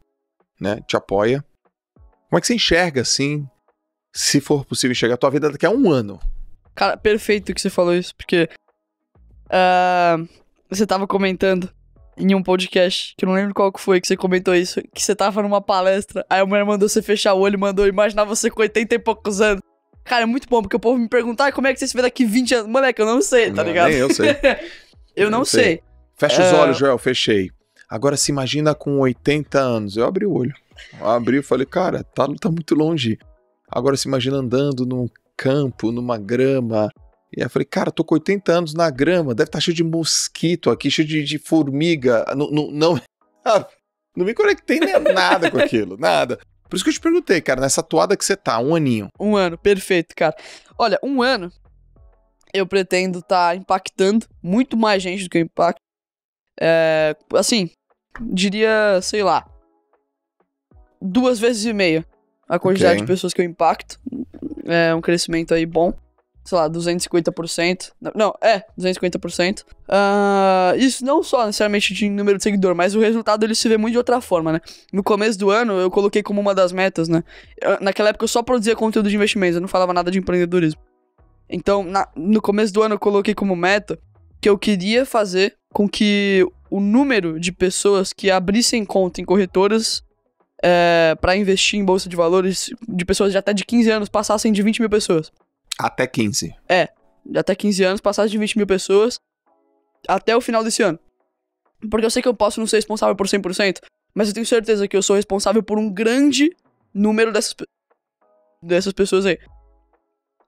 né? Te apoia. Como é que você enxerga, assim, se for possível enxergar a tua vida daqui a um ano? Cara, perfeito que você falou isso, porque. ah, você tava comentando em um podcast, que eu não lembro qual que foi, que você comentou isso, que você tava numa palestra, aí a mulher mandou você fechar o olho mandou imaginar você com 80 e poucos anos. Cara, é muito bom, porque o povo me pergunta, ah, como é que você se vê daqui 20 anos? Moleque, eu não sei, tá Não, ligado? nem eu sei. eu não Eu sei. sei. Fecha os É. olhos, Joel, fechei. Agora se imagina com 80 anos. Eu abri o olho. Eu abri e falei, cara, tá, tá muito longe. Agora se imagina andando num campo, numa grama. E aí eu falei, cara, tô com 80 anos na grama, deve estar cheio de mosquito aqui, cheio de, de formiga. Não, não, não, não me conectei nem nada com aquilo, nada. Por isso que eu te perguntei, cara, nessa toada que você tá, um aninho. Um ano, perfeito, cara. Olha, um ano eu pretendo estar impactando muito mais gente do que eu impacto. É, assim, diria, sei lá, duas vezes e meia a quantidade Ok. de pessoas que eu impacto. É um crescimento aí bom. Sei lá, 250%. Não, é, 250%. Ah, isso não só necessariamente de número de seguidor, mas o resultado ele se vê muito de outra forma, né? No começo do ano, eu coloquei como uma das metas, né? Naquela época eu só produzia conteúdo de investimentos, eu não falava nada de empreendedorismo. Então, na- no começo do ano eu coloquei como meta que eu queria fazer com que o número de pessoas que abrissem conta em corretoras é, para investir em bolsa de valores de pessoas de até de 15 anos passassem de 20 mil pessoas. Até 15. De até 15 anos passassem de 20 mil pessoas até o final desse ano. Porque eu sei que eu posso não ser responsável por 100%, mas eu tenho certeza que eu sou responsável por um grande número dessas, dessas pessoas aí.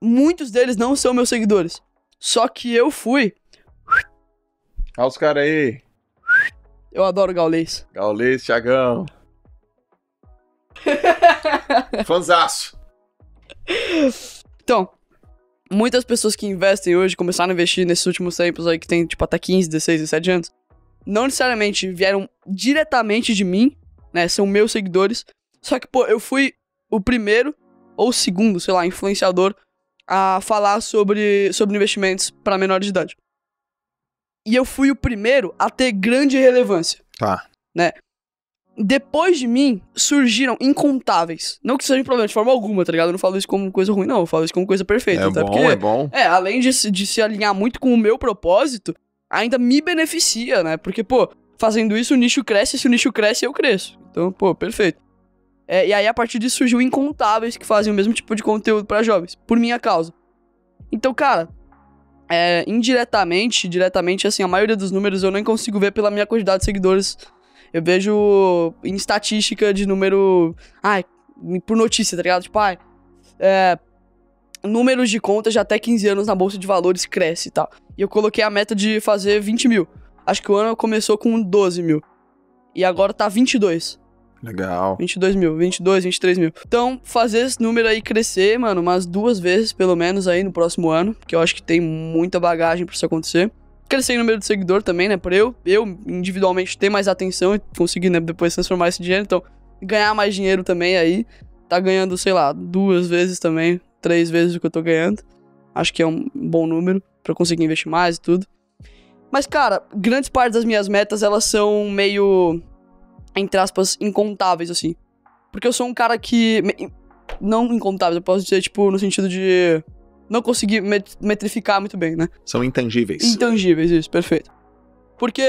Muitos deles não são meus seguidores. Só que eu fui. Olha os caras aí. Eu adoro gaulês. Gaulês, Thiagão. Fanzaço. Então, muitas pessoas que investem hoje, começaram a investir nesses últimos tempos aí, que tem tipo até 15, 16, 17 anos, não necessariamente vieram diretamente de mim, né? São meus seguidores. Só que, pô, eu fui o primeiro ou o segundo, sei lá, influenciador a falar sobre, sobre investimentos para menores de idade. E eu fui o primeiro a ter grande relevância. Tá. Depois de mim, surgiram incontáveis. Não que seja um problema de forma alguma, tá ligado? Eu não falo isso como coisa ruim, não. Eu falo isso como coisa perfeita. É até bom, porque, é bom. é, além de, se- de se alinhar muito com o meu propósito, ainda me beneficia, né? Porque, pô, fazendo isso, o nicho cresce. Se o nicho cresce, eu cresço. Então, pô, perfeito. É, e aí, a partir disso, surgiu incontáveis que fazem o mesmo tipo de conteúdo pra jovens, por minha causa. Então, cara, é, indiretamente, diretamente, assim, a maioria dos números eu nem consigo ver pela minha quantidade de seguidores. Eu vejo em estatística de número. Ai, por notícia, tá ligado? Tipo, ai. É, números de contas de até 15 anos na bolsa de valores cresce e tal. E eu coloquei a meta de fazer 20 mil. Acho que o ano começou com 12 mil. E agora tá 22. Legal. 22 mil, 22, 23 mil. Então, fazer esse número aí crescer, mano, umas duas vezes, pelo menos, aí no próximo ano. Que eu acho que tem muita bagagem pra isso acontecer. Crescer em número de seguidor também, né? Por eu, eu individualmente ter mais atenção e conseguir, né, depois transformar esse dinheiro. Então, ganhar mais dinheiro também aí. Tá ganhando, sei lá, duas vezes também, três vezes o que eu tô ganhando. Acho que é um bom número pra eu conseguir investir mais e tudo. Mas, cara, grandes partes das minhas metas, elas são meio entre aspas, incontáveis, assim. Porque eu sou um cara que. Não incontáveis, eu posso dizer, tipo, no sentido de. Não conseguir met- metrificar muito bem, né? São intangíveis. Intangíveis, isso, perfeito. Porque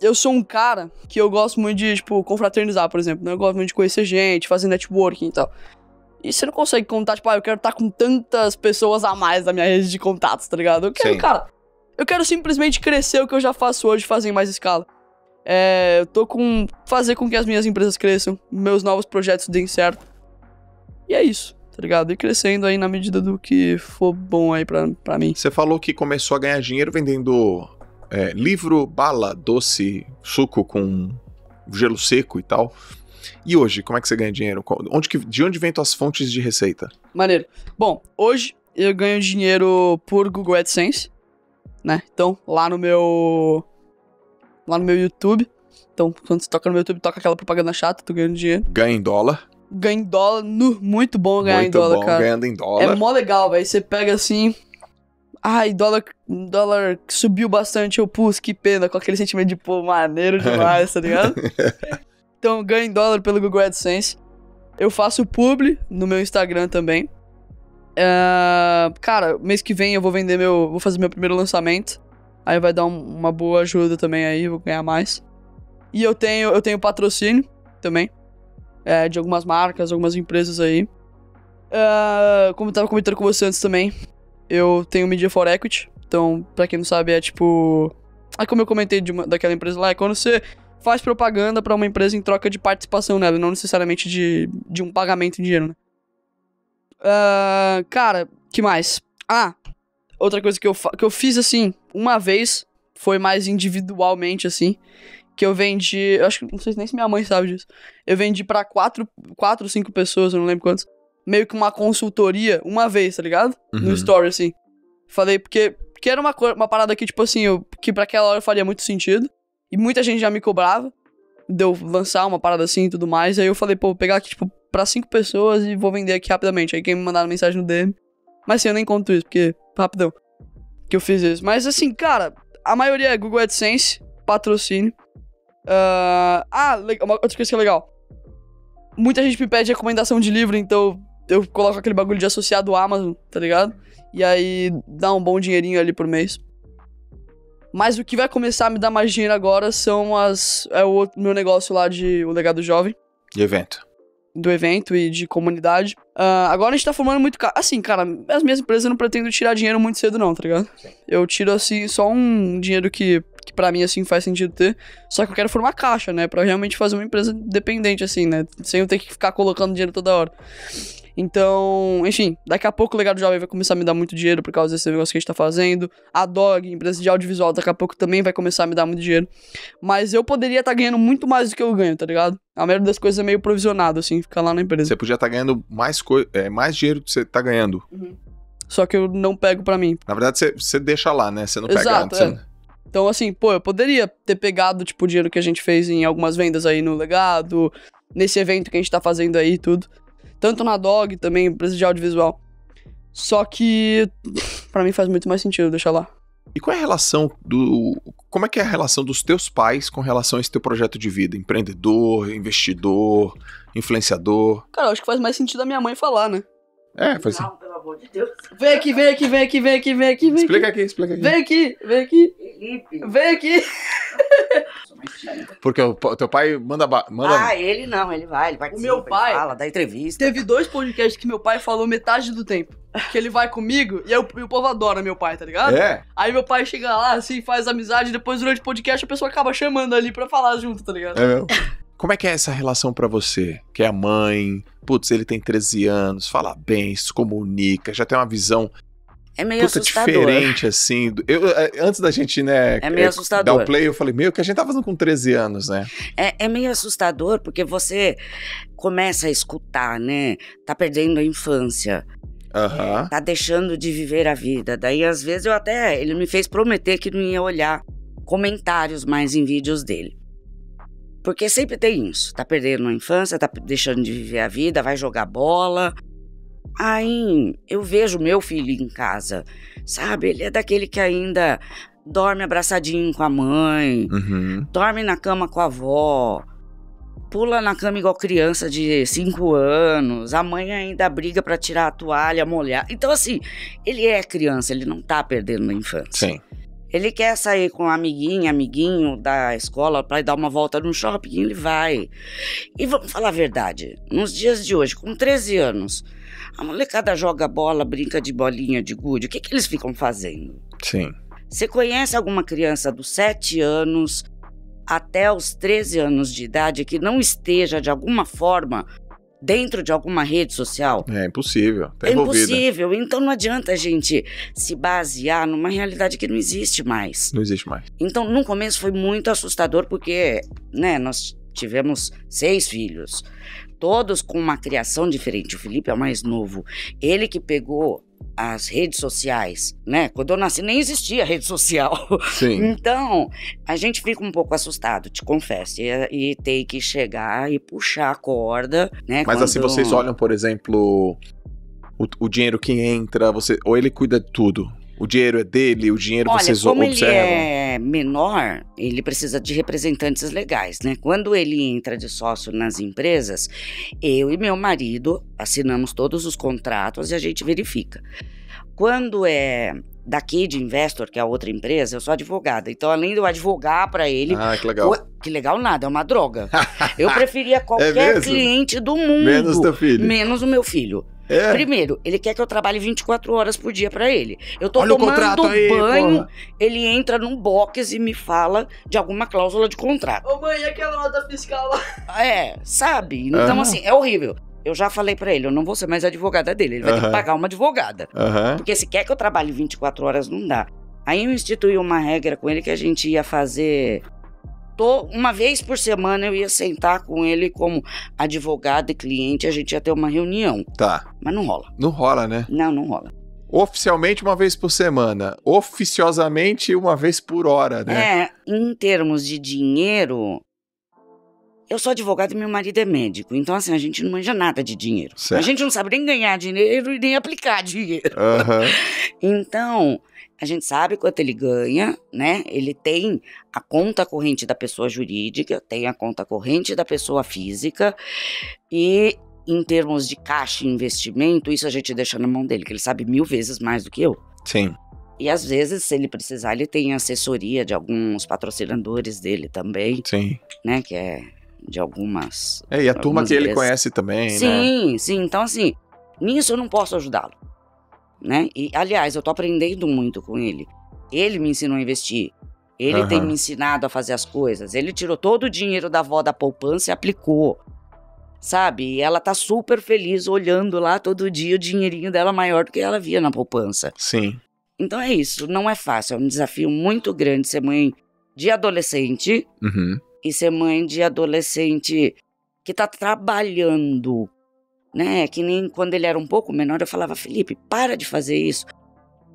eu sou um cara que eu gosto muito de, tipo, confraternizar, por exemplo. Né? Eu gosto muito de conhecer gente, fazer networking e tal. E você não consegue contar, tipo, ah, eu quero estar com tantas pessoas a mais na minha rede de contatos, tá ligado? Eu quero, Sim. cara, eu quero simplesmente crescer o que eu já faço hoje, fazer em mais escala. É, eu tô com. fazer com que as minhas empresas cresçam, meus novos projetos deem certo. E é isso, tá ligado? E crescendo aí na medida do que for bom aí pra, pra mim. Você falou que começou a ganhar dinheiro vendendo é, livro, bala, doce, suco com gelo seco e tal. E hoje, como é que você ganha dinheiro? Onde que, de onde vem tuas fontes de receita? Maneiro. Bom, hoje eu ganho dinheiro por Google AdSense, né? Então, lá no meu. Lá no meu YouTube. Então, quando você toca no meu YouTube, toca aquela propaganda chata, tu ganhando dinheiro. Ganha em dólar. Ganha em dólar, nu, muito bom ganhar muito em dólar, bom, cara. ganhando em É dólar. mó legal, velho. Você pega assim. Ai, dólar, dólar subiu bastante. Eu, pus, que pena, com aquele sentimento de, pô, maneiro demais, tá ligado? então, ganho em dólar pelo Google AdSense. Eu faço publi no meu Instagram também. É, cara, mês que vem eu vou vender meu. Vou fazer meu primeiro lançamento. Aí vai dar um- uma boa ajuda também aí, vou ganhar mais. E eu tenho, eu tenho patrocínio também. É, de algumas marcas, algumas empresas aí. Ah, como eu tava comentando com você antes também, eu tenho Media for Equity. Então, pra quem não sabe, é tipo. Ah, como eu comentei de uma- daquela empresa lá, é quando você faz propaganda pra uma empresa em troca de participação nela, não necessariamente de, de um pagamento em dinheiro, né? Ah, cara, que mais? Ah, outra coisa que eu, que eu fiz assim, uma vez, foi mais individualmente, assim, que eu vendi. Eu acho que não sei nem se minha mãe sabe disso. Eu vendi pra quatro, quatro cinco pessoas, eu não lembro quantos. Meio que uma consultoria, uma vez, tá ligado? No Uhum. story, assim. Falei, porque, porque era uma, uma parada que, tipo assim, eu, que pra aquela hora faria muito sentido. E muita gente já me cobrava de eu lançar uma parada assim e tudo mais. Aí eu falei, pô, vou pegar aqui, tipo, pra cinco pessoas e vou vender aqui rapidamente. Aí quem me mandaram mensagem no DM. Mas assim, eu nem conto isso, porque, rapidão, que eu fiz isso. Mas assim, cara, a maioria é Google AdSense, patrocínio. Ah, ah, le- uma outra coisa que é legal. Muita gente me pede recomendação de livro, então eu coloco aquele bagulho de associado ao Amazon, tá ligado? E aí dá um bom dinheirinho ali por mês. Mas o que vai começar a me dar mais dinheiro agora são as. É o meu negócio lá de O Legado Jovem, De evento. do evento e de comunidade. Ah, agora a gente tá formando muito. ca- Assim, cara, as minhas empresas eu não pretendo tirar dinheiro muito cedo, não, tá ligado? Eu tiro, assim, só um dinheiro que, que pra mim, assim, faz sentido ter. Só que eu quero formar caixa, né? Pra realmente fazer uma empresa dependente, assim, né? Sem eu ter que ficar colocando dinheiro toda hora. Então, enfim, daqui a pouco o Legado Jovem vai começar a me dar muito dinheiro por causa desse negócio que a gente tá fazendo. A Dog, empresa de audiovisual, daqui a pouco também vai começar a me dar muito dinheiro. Mas eu poderia estar ganhando muito mais do que eu ganho, tá ligado? A maioria das coisas é meio provisionado, assim, ficar lá na empresa. Você podia estar ganhando mais, coi- é, mais dinheiro do que você tá ganhando. Só que eu não pego pra mim. Na verdade, você, você deixa lá, né? Você não pega Exato, você é. Então, assim, pô, eu poderia ter pegado, tipo, o dinheiro que a gente fez em algumas vendas aí no legado, nesse evento que a gente tá fazendo aí e tudo. Tanto na Dog também, empresa de audiovisual. Só que, pra mim faz muito mais sentido deixar lá. E qual é a relação do. Como é que é a relação dos teus pais com relação a esse teu projeto de vida? Empreendedor, investidor, influenciador? Cara, eu acho que faz mais sentido a minha mãe falar, né? É, faz pelo amor de Deus. Vem aqui, vem aqui, vem aqui, vem aqui, vem aqui, vem Explica aqui. aqui, explica aqui. Vem aqui, vem aqui, Felipe. vem aqui. Sou mais tímida. Porque o, o teu pai manda. manda... Ah, ele não, ele vai, ele participa, meu pai- fala, dá entrevista. Teve dois podcasts que meu pai falou metade do tempo. Que ele vai comigo e, aí o, e o povo adora meu pai, tá ligado? é? Aí meu pai chega lá, assim, faz amizade, e depois durante o podcast a pessoa acaba chamando ali pra falar junto, tá ligado? É mesmo? Como é que é essa relação pra você? Que é a mãe, putz, ele tem 13 anos, fala bem, se comunica, já tem uma visão É meio puta assustador. diferente, assim. Eu, é, antes da gente, né, É meio é, assustador. dar o play, eu falei, meu, que a gente tá fazendo com 13 anos, né? É, é meio assustador porque você começa a escutar, né? Tá perdendo a infância, Aham. tá deixando de viver a vida. Daí, às vezes, eu até. Ele me fez prometer que não ia olhar comentários mais em vídeos dele. Porque sempre tem isso. Tá perdendo a infância, tá deixando de viver a vida, vai jogar bola. Aí eu vejo meu filho em casa, sabe? Ele é daquele que ainda dorme abraçadinho com a mãe, Uhum. dorme na cama com a avó, pula na cama igual criança de 5 anos, a mãe ainda briga pra tirar a toalha, molhar. Então, assim, ele é criança, ele não tá perdendo a infância. Sim. Ele quer sair com a amiguinha, amiguinho da escola pra ir dar uma volta no shopping, ele vai. E vamos falar a verdade, nos dias de hoje, com 13 anos, a molecada joga bola, brinca de bolinha de gude, o que, que eles ficam fazendo? Sim. Você conhece alguma criança dos 7 anos até os 13 anos de idade que não esteja de alguma forma dentro de alguma rede social? É impossível. Tá é impossível. Então não adianta a gente se basear numa realidade que não existe mais. Não existe mais. Então no começo foi muito assustador porque, né, nós tivemos seis filhos, todos com uma criação diferente. O Felipe é o mais novo. Ele que pegou as redes sociais, né? Quando eu nasci nem existia rede social. Sim. Então, a gente fica um pouco assustado, te confesso. E, e tem que chegar e puxar a corda, né? Mas assim, quando- vocês olham, por exemplo, o, o dinheiro que entra, você, ou ele cuida de tudo? O dinheiro é dele, o dinheiro Olha, vocês como observam? ele é menor, ele precisa de representantes legais, né? Quando ele entra de sócio nas empresas, eu e meu marido assinamos todos os contratos e a gente verifica. Quando é daqui de Investor, que é a outra empresa, eu sou advogada. Então, além de eu advogar para ele, Ah, que legal. o- que legal nada, é uma droga. Eu preferia qualquer mesmo? cliente do mundo. Menos teu filho. menos o meu filho. É. Primeiro, ele quer que eu trabalhe 24 horas por dia pra ele. Eu tô Olha o tomando contrato aí, banho, porra. ele entra num box e me fala de alguma cláusula de contrato. Ô mãe, e aquela nota fiscal lá? É, sabe? Então, assim, é horrível. Eu já falei pra ele, eu não vou ser mais advogada dele. Ele vai ter Aham. que pagar uma advogada. Aham. Porque se quer que eu trabalhe 24 horas, não dá. Aí eu instituí uma regra com ele que a gente ia fazer. To- Uma vez por semana eu ia sentar com ele como advogado e cliente, a gente ia ter uma reunião. Tá. Mas não rola. Não rola, né? Não, não rola. Oficialmente uma vez por semana. Oficiosamente uma vez por hora, né? É, em termos de dinheiro, eu sou advogado e meu marido é médico. Então, assim, a gente não manja nada de dinheiro. Certo. A gente não sabe nem ganhar dinheiro e nem aplicar dinheiro. Aham. Então, a gente sabe quanto ele ganha, né? Ele tem a conta corrente da pessoa jurídica, tem a conta corrente da pessoa física e em termos de caixa e investimento, isso a gente deixa na mão dele, que ele sabe mil vezes mais do que eu. Sim. E às vezes, se ele precisar, ele tem assessoria de alguns patrocinadores dele também, Sim. né? Que é de algumas. É, e a turma que ele conhece também, né? Sim, sim. Então, assim, nisso eu não posso ajudá-lo. Né? E, aliás, eu tô aprendendo muito com ele. Ele me ensinou a investir. Ele Aham. tem me ensinado a fazer as coisas. Ele tirou todo o dinheiro da avó da poupança e aplicou. Sabe? E ela tá super feliz olhando lá todo dia o dinheirinho dela maior do que ela via na poupança. Sim. Então é isso, não é fácil, é um desafio muito grande ser mãe de adolescente Uhum. E ser mãe de adolescente que tá trabalhando, né? Que nem quando ele era um pouco menor, eu falava, Felipe, para de fazer isso.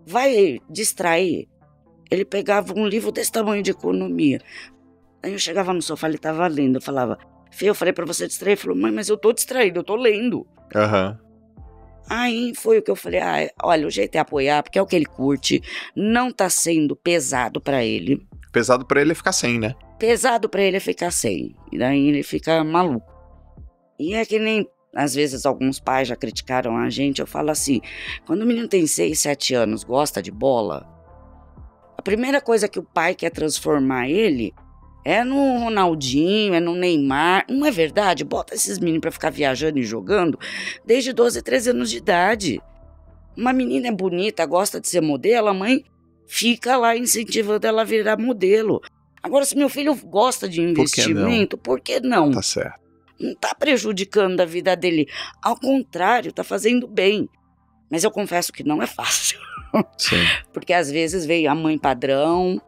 Vai distrair. Ele pegava um livro desse tamanho de economia. Aí eu chegava no sofá, ele tava lendo. Eu falava, Fê, eu falei pra você distrair. Ele falou, mãe, mas eu tô distraído, eu tô lendo. Aham. Aí foi o que eu falei, ah, olha, o jeito é apoiar, porque é o que ele curte, não tá sendo pesado pra ele. Pesado pra ele é ficar sem, né? Pesado pra ele ficar sem, e daí ele fica maluco. E é que nem, às vezes, alguns pais já criticaram a gente, eu falo assim, quando o menino tem 6, 7 anos, gosta de bola, a primeira coisa que o pai quer transformar ele é no Ronaldinho, é no Neymar. Não é verdade? Bota esses meninos pra ficar viajando e jogando desde 12, 13 anos de idade. Uma menina é bonita, gosta de ser modelo, a mãe fica lá incentivando ela a virar modelo. Agora, se meu filho gosta de Por que não? investimento, por que não? Tá certo. Não tá prejudicando a vida dele. Ao contrário, tá fazendo bem. Mas eu confesso que não é fácil. Sim. Porque às vezes veio a mãe padrão,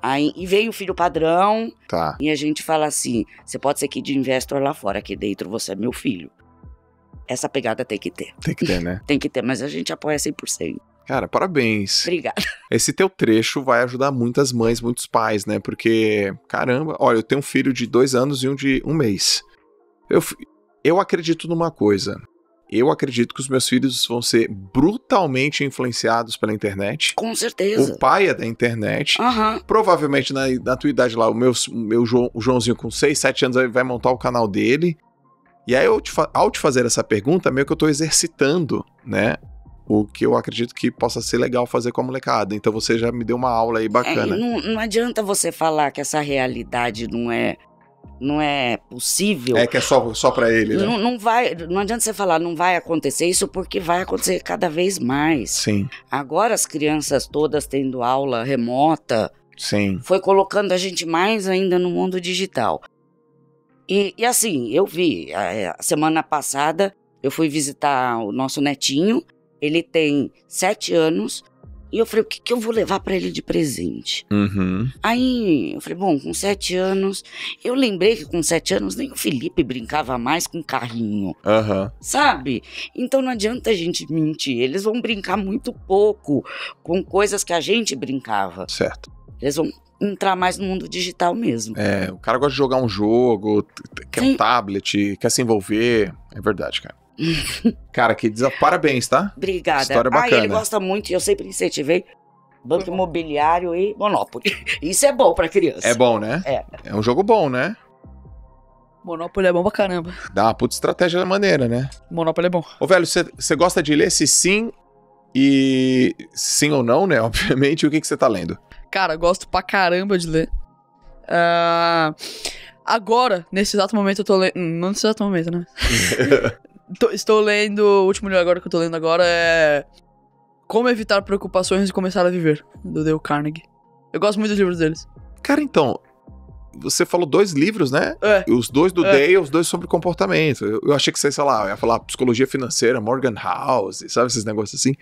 aí, e veio o filho padrão, Tá. e a gente fala assim: você pode ser que de investor lá fora, aqui dentro você é meu filho. Essa pegada tem que ter. Tem que ter, né? Tem que ter, mas a gente apoia 100%. Cara, parabéns. Obrigada. Esse teu trecho vai ajudar muitas mães, muitos pais, né? Porque, caramba, olha, eu tenho um filho de dois anos e um de um mês. Eu, eu acredito numa coisa. Eu acredito que os meus filhos vão ser brutalmente influenciados pela internet. Com certeza. O pai é da internet. Aham. Provavelmente na, na tua idade lá, o meu, meu João- o Joãozinho com 6, 7 anos vai- montar o canal dele. E aí, eu te ao te fazer essa pergunta, meio que eu tô exercitando, né? O que eu acredito que possa ser legal fazer com a molecada. Então você já me deu uma aula aí É, bacana. não, não adianta você falar que essa realidade não é, não é possível. É, que é só, só pra ele, né? Não, não vai, não adianta você falar não vai acontecer isso porque vai acontecer cada vez mais. Sim, Agora as crianças todas tendo aula remota, sim. foi colocando a gente mais ainda no mundo digital. E, e assim, eu vi, a, a semana passada eu fui visitar o nosso netinho, ele tem sete anos, e eu falei, o que, que eu vou levar para ele de presente? Uhum. Aí eu falei, bom, com sete anos, eu lembrei que com sete anos nem o Felipe brincava mais com carrinho. Aham. Sabe? Então não adianta a gente mentir. Eles vão brincar muito pouco com coisas que a gente brincava. Certo. Eles vão entrar mais no mundo digital mesmo. É, o cara gosta de jogar um jogo, quer um Sim. tablet, quer se envolver. É verdade, cara. Cara, que desafio. Parabéns, tá? Obrigada. História Ah, e ele bacana. gosta muito, e eu sempre incentivei Banco Imobiliário e Monopoly. Isso é bom pra criança. É bom, né? É. É um jogo bom, né? Monopoly é bom pra caramba. Dá uma puta estratégia maneira, né? Monopoly é bom. Ô, velho, você gosta de ler? Se sim, E sim ou não, né? Obviamente, o que, que você tá lendo? Cara, gosto pra caramba de ler. Ah, agora, nesse exato momento, eu tô lendo. Não nesse exato momento, né? Tô- estou lendo. O último livro agora que eu tô lendo agora é. Como Evitar Preocupações e Começar a Viver, do Dale Carnegie. Eu gosto muito dos livros deles. Cara, então, você falou dois livros, né? É. Os dois do É. Dale, os dois sobre comportamento. Eu, eu achei que você, sei lá, ia falar psicologia financeira, Morgan House, sabe esses negócios assim?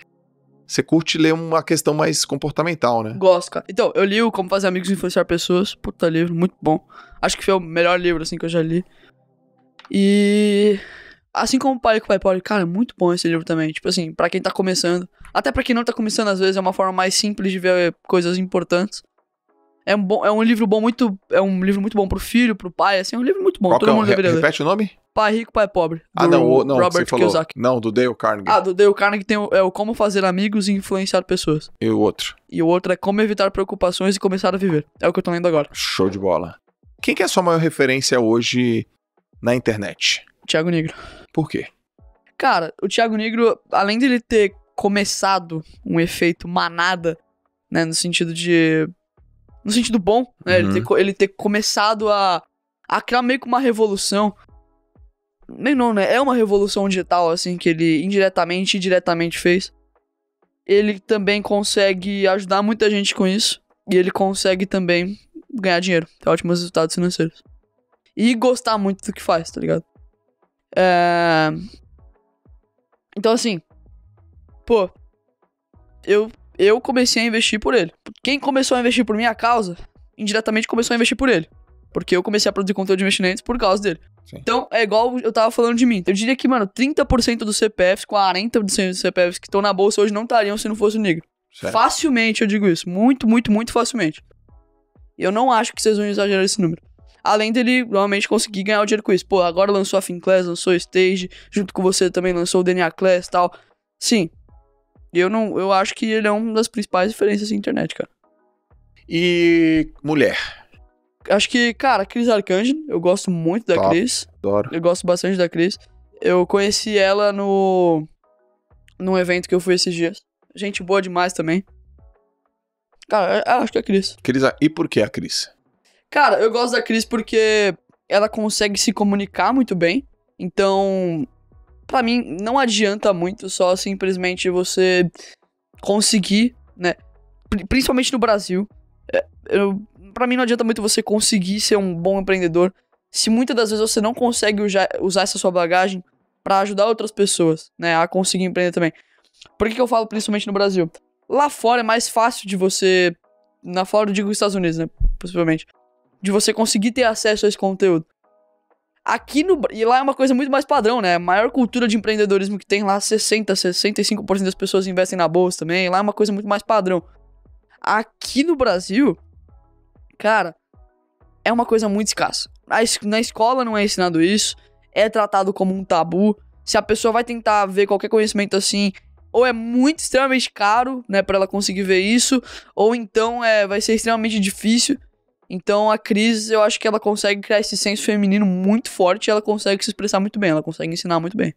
Você curte ler uma questão mais comportamental, né? Gosto, cara. Então, eu li o Como Fazer Amigos e Influenciar Pessoas. Puta livro, muito bom. Acho que foi o melhor livro, assim, que eu já li. E... Assim como Pai com o Pai Pobre, cara, é muito bom esse livro também. Tipo assim, pra quem tá começando. Até pra quem não tá começando, às vezes, é uma forma mais simples de ver coisas importantes. É um, bom, é um livro bom muito... É um livro muito bom pro filho, pro pai, assim. É um livro muito bom. Qual Todo é mundo deveria ler. repete o nome? Pai Rico, Pai Pobre. Ah, não, o, não, Robert você falou. Kiyosaki. Não, do Dale Carnegie. Ah, do Dale Carnegie tem o, é o Como Fazer Amigos e Influenciar Pessoas. E o outro. E o outro é Como Evitar Preocupações e Começar a Viver. É o que eu tô lendo agora. Show de bola. Quem que é a sua maior referência hoje na internet? Thiago Negro. Por quê? Cara, o Thiago Negro, além dele ter começado um efeito manada, né, no sentido de. No sentido bom, né? Ele, Uhum. ter, co- ele ter começado a, a criar meio que uma revolução. Nem não, né? É uma revolução digital, assim, que ele indiretamente e diretamente fez. Ele também consegue ajudar muita gente com isso. E ele consegue também ganhar dinheiro, ter ótimos resultados financeiros. E gostar muito do que faz, tá ligado? É... Então, assim, pô, eu, eu comecei a investir por ele. Quem começou a investir por minha causa, indiretamente começou a investir por ele. Porque eu comecei a produzir conteúdo de investimentos por causa dele. Sim. Então, é igual eu tava falando de mim. Eu diria que, mano, 30% dos CPFs, 40% dos CPFs que estão na bolsa hoje não estariam se não fosse o negro. Certo. Facilmente eu digo isso. Muito, muito, muito facilmente. Eu não acho que vocês vão exagerar esse número. Além dele realmente conseguir ganhar o dinheiro com isso. Pô, agora lançou a FinClass, lançou o Stage, junto com você também lançou o DNA Class e tal. Sim. Eu não, eu acho que ele é uma das principais diferenças da internet, cara. E mulher. Acho que, cara, Cris Arcangel, eu gosto muito da Top. Cris. Adoro. Eu gosto bastante da Cris. Eu conheci ela no num evento que eu fui esses dias. Gente boa demais também. Cara, eu acho que é a Cris. Cris, e por que a Cris? Cara, eu gosto da Cris porque ela consegue se comunicar muito bem. Então, pra mim, não adianta muito só simplesmente você conseguir, né? Pri- Principalmente no Brasil. É, eu, pra mim, não adianta muito você conseguir ser um bom empreendedor se muitas das vezes você não consegue usar essa sua bagagem pra ajudar outras pessoas, né? A conseguir empreender também. Por que, que eu falo principalmente no Brasil? Lá fora é mais fácil de você. Na fora eu digo Estados Unidos, né? Possivelmente de você conseguir ter acesso a esse conteúdo. Aqui no. E lá é uma coisa muito mais padrão, né? A maior cultura de empreendedorismo que tem lá, 60%, 65% das pessoas investem na bolsa também. Lá é uma coisa muito mais padrão. Aqui no Brasil, cara, é uma coisa muito escassa. Na es- Na escola não é ensinado isso, é tratado como um tabu. Se a pessoa vai tentar ver qualquer conhecimento assim, ou é muito extremamente caro, né, para ela conseguir ver isso, ou então é, vai ser extremamente difícil. Então a Cris, eu acho que ela consegue criar esse senso feminino muito forte e ela consegue se expressar muito bem, ela consegue ensinar muito bem.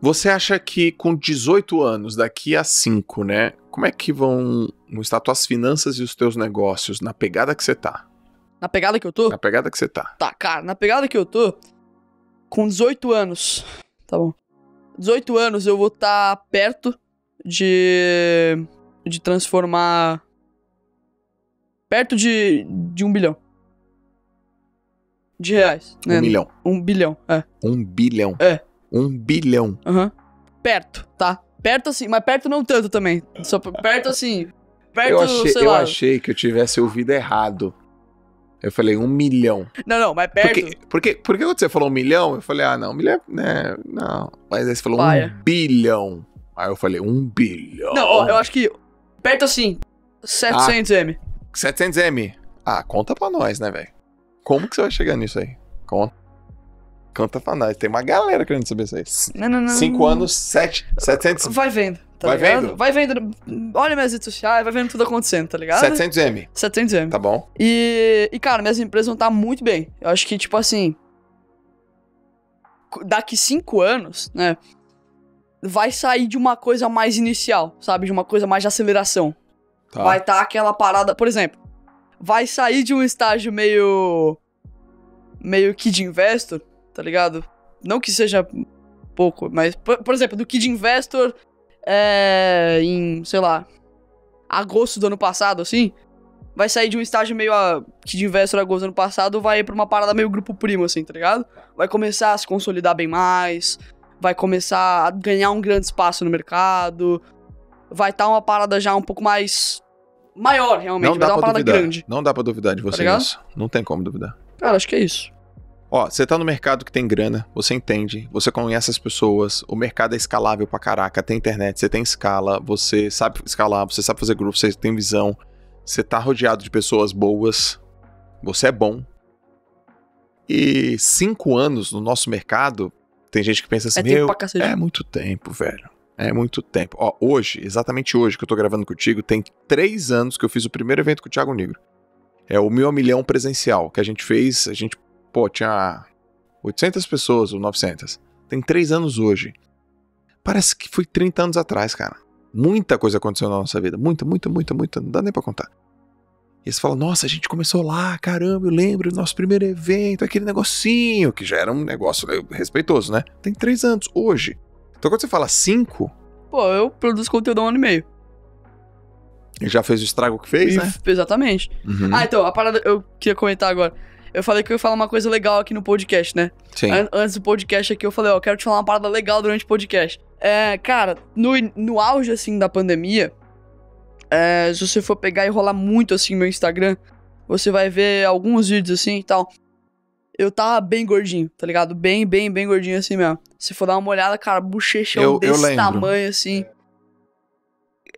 Você acha que com 18 anos, daqui a 5, né? Como é que vão estar tuas finanças e os teus negócios na pegada que você tá? Na pegada que eu tô, Na pegada que você tá. tá, cara, na pegada que eu tô, com 18 anos, tá bom. 18 anos eu vou estar perto de de transformar perto de, de um bilhão de reais, né? Um milhão. Um bilhão, é. Um bilhão. É. Um bilhão. Aham. Perto, tá? Perto assim, mas perto não tanto também. Só perto assim. Perto, eu achei, eu lá. achei que eu tivesse ouvido errado. Eu falei um milhão. Não, não, mas perto. Porque, porque, porque quando você falou um milhão, eu falei, ah, não, um milhão, né, não. Mas aí você falou Paia. um bilhão. Aí eu falei, um bilhão. Não, eu acho que perto assim, 700M. 700M. Ah, conta pra nós, né, velho? Como que você vai chegar nisso aí? Conta. Conta pra nós. Tem uma galera querendo saber isso aí. Não, não, não. Cinco anos, sete, 700, Vai vendo. Tá Vai ligado? vendo? Vai vendo. Olha minhas redes sociais, vai vendo tudo acontecendo, tá ligado? 700M. 700M. Tá bom? E, e, cara, minhas empresas vão estar muito bem. Eu acho que, tipo assim. Daqui cinco anos, né? vai sair de uma coisa mais inicial, sabe? De uma coisa mais de aceleração. Tá. Vai estar aquela parada, por exemplo, vai sair de um estágio meio. meio Kid Investor, tá ligado? Não que seja pouco, mas, por, por exemplo, do Kid Investor é, em, sei lá, agosto do ano passado, assim. Vai sair de um estágio meio a, Kid Investor agosto do ano passado, vai pra uma parada meio grupo primo, assim, tá ligado? Vai começar a se consolidar bem mais, vai começar a ganhar um grande espaço no mercado, vai estar uma parada já um pouco mais maior, realmente. Não vai dá dar uma parada duvidar. grande. Não dá pra duvidar de você ligado? nisso. Não tem como duvidar. Cara, acho que é isso. Ó, você tá no mercado que tem grana, você entende, você conhece as pessoas, o mercado é escalável pra caraca, tem internet, você tem escala, você sabe escalar, você sabe fazer grupo, você tem visão, você tá rodeado de pessoas boas, você é bom. E cinco anos no nosso mercado, tem gente que pensa assim, É tempo meu, é muito tempo, velho. É muito tempo. Ó, hoje, exatamente hoje que eu tô gravando contigo, tem três anos que eu fiz o primeiro evento com o Thiago Negro. É o Mil a Milhão presencial, que a gente fez, a gente, pô, tinha 800 pessoas ou 900. Tem três anos hoje. Parece que foi 30 anos atrás, cara. Muita coisa aconteceu na nossa vida. Muita, muita, muita, muita. Não dá nem pra contar. E você fala, nossa, a gente começou lá, caramba, eu lembro nosso primeiro evento, aquele negocinho, que já era um negócio respeitoso, né? Tem três anos, hoje. Então quando você fala cinco, Pô, eu produzo conteúdo há um ano e meio. ele já fez o estrago que fez, E- né? Exatamente. Uhum. Ah, então, a parada eu queria comentar agora. Eu falei que eu ia falar uma coisa legal aqui no podcast, né? Sim. An- Antes do podcast aqui, eu falei, ó, quero te falar uma parada legal durante o podcast. É, cara, no, no auge, assim, da pandemia, é, se você for pegar e rolar muito, assim, meu Instagram, você vai ver alguns vídeos, assim, e tal. Eu tava bem gordinho, tá ligado? Bem, bem, bem gordinho, assim mesmo. Se for dar uma olhada, cara, bochechão Eu- eu desse lembro. tamanho, assim.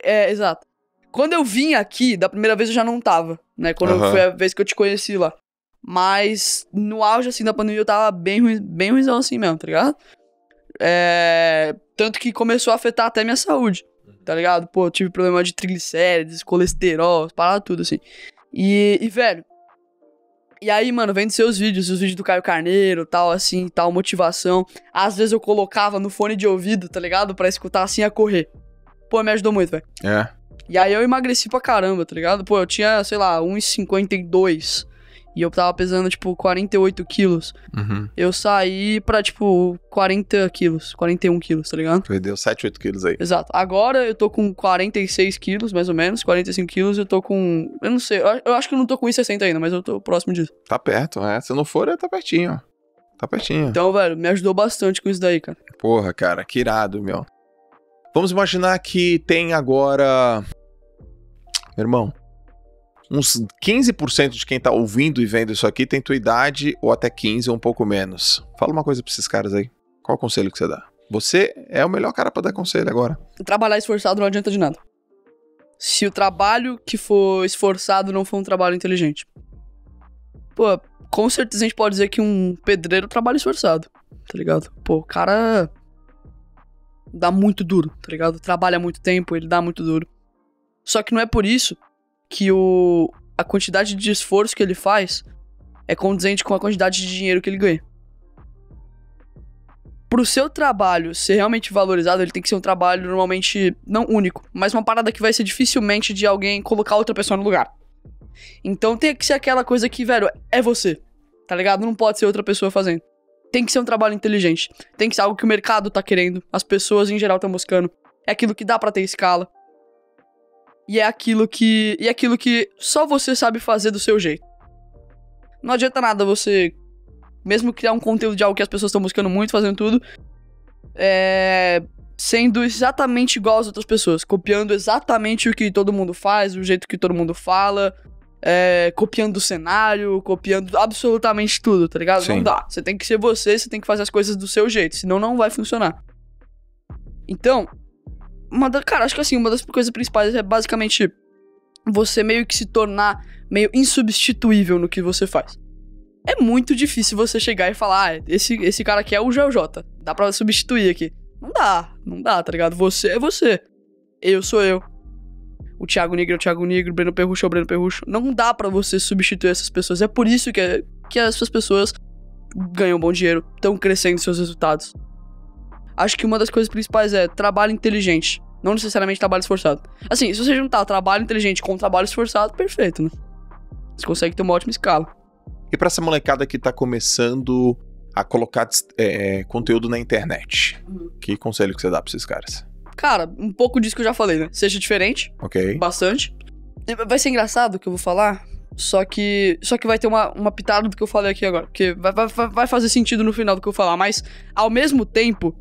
É, exato. Quando eu vim aqui, da primeira vez eu já não tava, né? Quando foi a vez que eu te conheci lá. Mas no auge, assim, da pandemia, eu tava bem, ruim, bem ruimzão assim mesmo, tá ligado? É... Tanto que começou a afetar até minha saúde, tá ligado? Pô, eu tive problema de triglicérides, colesterol, parada tudo, assim. E, e, velho... E aí, mano, vendo seus vídeos, os vídeos do Caio Carneiro, tal, assim, tal, motivação. Às vezes eu colocava no fone de ouvido, tá ligado? Pra escutar assim a correr. Pô, me ajudou muito, velho. É. E aí eu emagreci pra caramba, tá ligado? Pô, eu tinha, sei lá, 1,52. E eu tava pesando, tipo, 48 quilos. Uhum. Eu saí pra, tipo, 40 quilos, 41 quilos, tá ligado? Perdeu 7, 8 quilos aí. Exato. Agora eu tô com 46 quilos, mais ou menos. 45 quilos, eu tô com. Eu não sei. Eu acho que eu não tô com 1,60 ainda, mas eu tô próximo disso. Tá perto, é. Se não for, é, tá pertinho, ó. Tá pertinho. Então, velho, me ajudou bastante com isso daí, cara. Porra, cara, que irado, meu. Vamos imaginar que tem agora. Meu irmão, uns 15% de quem tá ouvindo e vendo isso aqui tem tua idade, ou até 15 ou um pouco menos. Fala uma coisa pra esses caras aí. Qual o conselho que você dá? Você é o melhor cara pra dar conselho agora. Trabalhar esforçado não adianta de nada. Se o trabalho que for esforçado não for um trabalho inteligente. Pô, com certeza a gente pode dizer que um pedreiro trabalha esforçado, tá ligado? Pô, o cara dá muito duro, tá ligado? Trabalha muito tempo, ele dá muito duro. Só que não é por isso que o a quantidade de esforço que ele faz é condizente com a quantidade de dinheiro que ele ganha. Pro seu trabalho ser realmente valorizado, ele tem que ser um trabalho normalmente não único, mas uma parada que vai ser dificilmente de alguém colocar outra pessoa no lugar. Então tem que ser aquela coisa que, velho, é você, tá ligado? Não pode ser outra pessoa fazendo. Tem que ser um trabalho inteligente. Tem que ser algo que o mercado tá querendo, as pessoas em geral estão buscando. É aquilo que dá pra ter escala. E é aquilo que. E é aquilo que só você sabe fazer do seu jeito. Não adianta nada você mesmo criar um conteúdo de algo que as pessoas estão buscando muito, fazendo tudo, é, sendo exatamente igual às outras pessoas, copiando exatamente o que todo mundo faz, o jeito que todo mundo fala, é, copiando o cenário, copiando absolutamente tudo, tá ligado? Sim. Não dá. Você tem que ser você, você tem que fazer as coisas do seu jeito, senão não vai funcionar. Então, uma da, cara, acho que assim, uma das coisas principais é basicamente você meio que se tornar meio insubstituível no que você faz. É muito difícil você chegar e falar, ah, esse, esse cara aqui é o GeoJ. Dá pra substituir aqui. Não dá, não dá, tá ligado? Você é você. Eu sou eu. O Thiago Negro é o Thiago Negro, o Breno Perrucho é o Breno Perrucho. Não dá pra você substituir essas pessoas. É por isso que, é- que essas pessoas ganham bom dinheiro, estão crescendo seus resultados. acho que uma das coisas principais é trabalho inteligente. Não necessariamente trabalho esforçado. Assim, se você juntar trabalho inteligente com trabalho esforçado, perfeito, né? Você consegue ter uma ótima escala. E pra essa molecada que tá começando a colocar é, conteúdo na internet, Uhum. que conselho que você dá pra esses caras? Cara, um pouco disso que eu já falei, né? Seja diferente, Ok? bastante. Vai ser engraçado o que eu vou falar, só que só que vai ter uma, uma pitada do que eu falei aqui agora. Porque vai, vai, vai fazer sentido no final do que eu falar, mas ao mesmo tempo,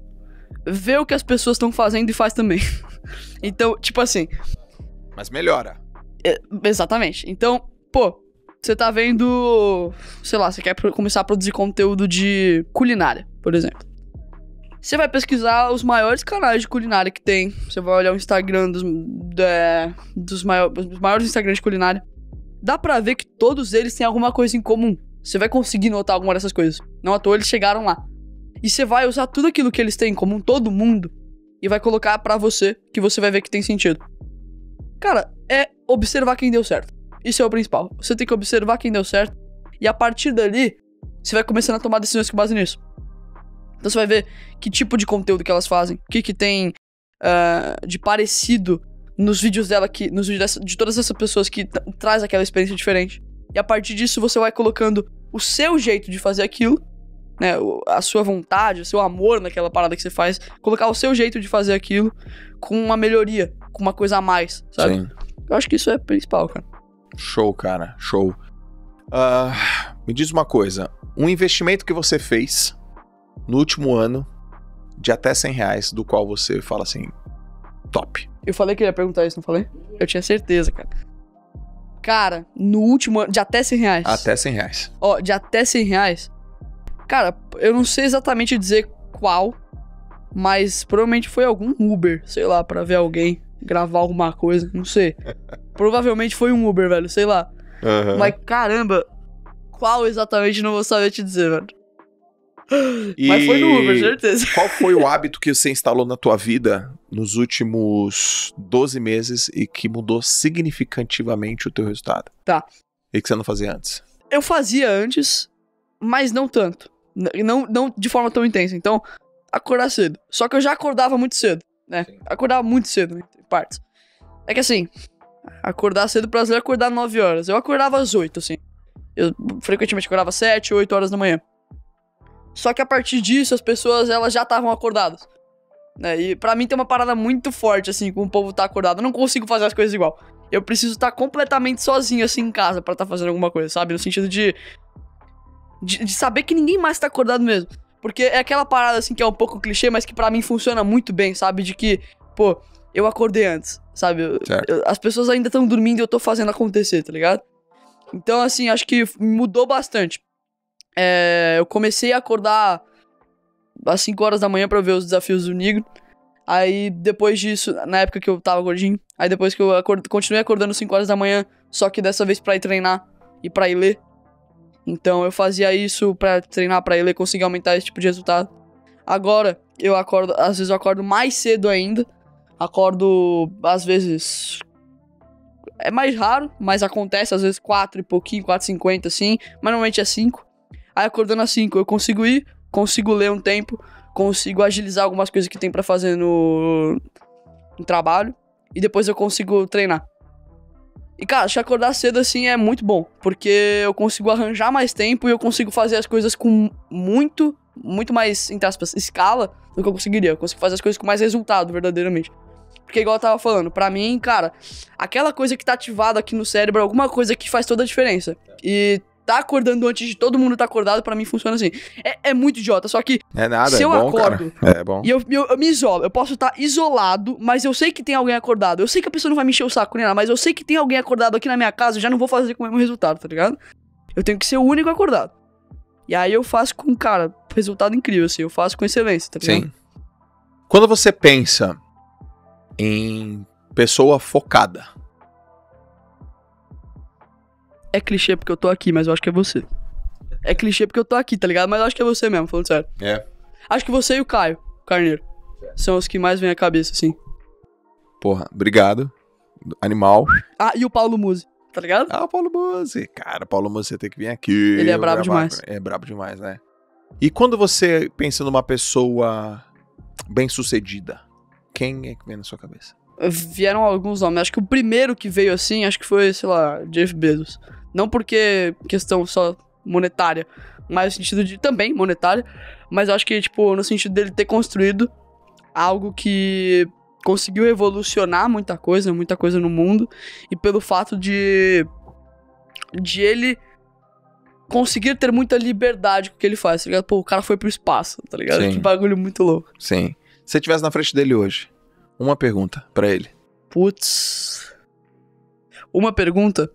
vê o que as pessoas estão fazendo e faz também. então, tipo assim, Mas melhora. exatamente. Então, pô, você tá vendo. Sei lá, você quer começar a produzir conteúdo de culinária, por exemplo. Você vai pesquisar os maiores canais de culinária que tem. Você vai olhar o Instagram dos, da- dos maior- os maiores Instagrams de culinária. Dá pra ver que todos eles têm alguma coisa em comum. Você vai conseguir notar alguma dessas coisas. Não à toa eles chegaram lá. E você vai usar tudo aquilo que eles têm comum, todo mundo, e vai colocar pra você, que você vai ver que tem sentido. Cara, é observar quem deu certo. Isso é o principal. Você tem que observar quem deu certo. E a partir dali, você vai começando a tomar decisões com base nisso. Então você vai ver que tipo de conteúdo que elas fazem, o que, que tem ah, de parecido nos vídeos dela, que, nos vídeos dessa- de todas essas pessoas que traz aquela experiência diferente. E a partir disso você vai colocando o seu jeito de fazer aquilo, né? A sua vontade, o seu amor naquela parada que você faz, colocar o seu jeito de fazer aquilo com uma melhoria, com uma coisa a mais, sabe? Sim. Eu acho que isso é principal, cara. Show, cara. Show. Ah, me diz uma coisa. Um investimento que você fez no último ano de até 100 reais, do qual você fala assim, top. Eu falei que ele ia perguntar isso, não falei? Eu tinha certeza, cara. Cara, no último ano, de até 100 reais. Até 100 reais. Ó, de até 100 reais. Cara, eu não sei exatamente dizer qual, mas provavelmente foi algum Uber, sei lá, pra ver alguém gravar alguma coisa, não sei. provavelmente foi um Uber, velho, sei lá. Aham. Mas caramba, qual exatamente não vou saber te dizer, velho. E Mas foi no Uber, certeza. Qual foi o hábito que você instalou na tua vida nos últimos 12 meses e que mudou significativamente o teu resultado? Tá. E que você não fazia antes? Eu fazia antes, mas não tanto. Não, não de forma tão intensa. Então, acordar cedo. Só que eu já acordava muito cedo, né? Sim. Acordava muito cedo? Em partes. É que assim, acordar cedo brasileiro é acordar 9 horas. Eu acordava às 8, assim. Eu frequentemente acordava 7, 8 horas da manhã. Só que a partir disso, as pessoas elas já estavam acordadas. Né? E pra mim tem uma parada muito forte, assim, com o povo tá acordado. Eu não consigo fazer as coisas igual. Eu preciso estar completamente sozinho, assim, em casa pra estar fazendo alguma coisa, sabe? No sentido de, de. de saber que ninguém mais tá acordado mesmo. Porque é aquela parada, assim, que é um pouco clichê, mas que pra mim funciona muito bem, sabe? De que, pô, eu acordei antes, sabe? Eu- eu- as pessoas ainda estão dormindo e eu tô fazendo acontecer, tá ligado? Então, assim, acho que mudou bastante. É, eu comecei a acordar às 5 horas da manhã pra ver os desafios do Negro. Aí, depois disso, na época que eu tava gordinho, aí depois que eu acord- continuei acordando 5 horas da manhã, só que dessa vez pra ir treinar e pra ir ler. Então, eu fazia isso pra treinar, pra ir ler, conseguir aumentar esse tipo de resultado. Agora, eu acordo, às vezes eu acordo mais cedo ainda. Acordo, às vezes. É mais raro, mas acontece, às vezes 4 e pouquinho, 4 e 50 assim. Mas normalmente é 5. Aí acordando às 5 eu consigo ir, consigo ler um tempo, consigo agilizar algumas coisas que tem pra fazer no, no trabalho. E depois eu consigo treinar. E cara, que acordar cedo assim é muito bom. Porque eu consigo arranjar mais tempo e eu consigo fazer as coisas com muito, muito mais, entre aspas, escala do que eu conseguiria. Eu consigo fazer as coisas com mais resultado, verdadeiramente. Porque, igual eu tava falando, pra mim, cara, aquela coisa que tá ativada aqui no cérebro é alguma coisa que faz toda a diferença. E tá acordando antes de todo mundo tá acordado, pra mim funciona assim. É, é muito idiota, só que É nada, Se é eu bom, acordo cara. É bom. e eu, eu, eu me isolo. Eu posso estar isolado, mas eu sei que tem alguém acordado. Eu sei que a pessoa não vai me encher o saco nem nada, mas eu sei que tem alguém acordado aqui na minha casa. Eu já não vou fazer com o mesmo resultado, tá ligado? Eu tenho que ser o único acordado. E aí eu faço com, cara, resultado incrível, assim. Eu faço com excelência, tá ligado? Sim. Quando você pensa em pessoa focada, É clichê porque eu tô aqui, mas eu acho que é você. É clichê porque eu tô aqui, tá ligado? Mas eu acho que é você mesmo, falando sério. É. Acho que você e o Caio, Carneiro. São os que mais vêm à cabeça, assim. porra, obrigado. Animal. Ah, e o Paulo Musi, tá ligado? Ah, o Paulo Musi. Cara, Paulo Musi, você tem que vir aqui. Ele é brabo gravar. demais. É brabo demais, né? E quando você pensa numa pessoa bem-sucedida, quem é que vem na sua cabeça? Vieram alguns nomes. Acho que o primeiro que veio assim, acho que foi, sei lá, Jeff Bezos. Não porque questão só monetária, mas no sentido de também monetária, mas acho que, tipo, no sentido dele ter construído algo que conseguiu revolucionar muita coisa, muita coisa no mundo, e pelo fato de de ele conseguir ter muita liberdade com o que ele faz, tá ligado? Pô, o cara foi pro espaço, tá ligado? Sim. Que bagulho muito louco. Sim. Se você estivesse na frente dele hoje, uma pergunta pra ele. Putz. Uma pergunta.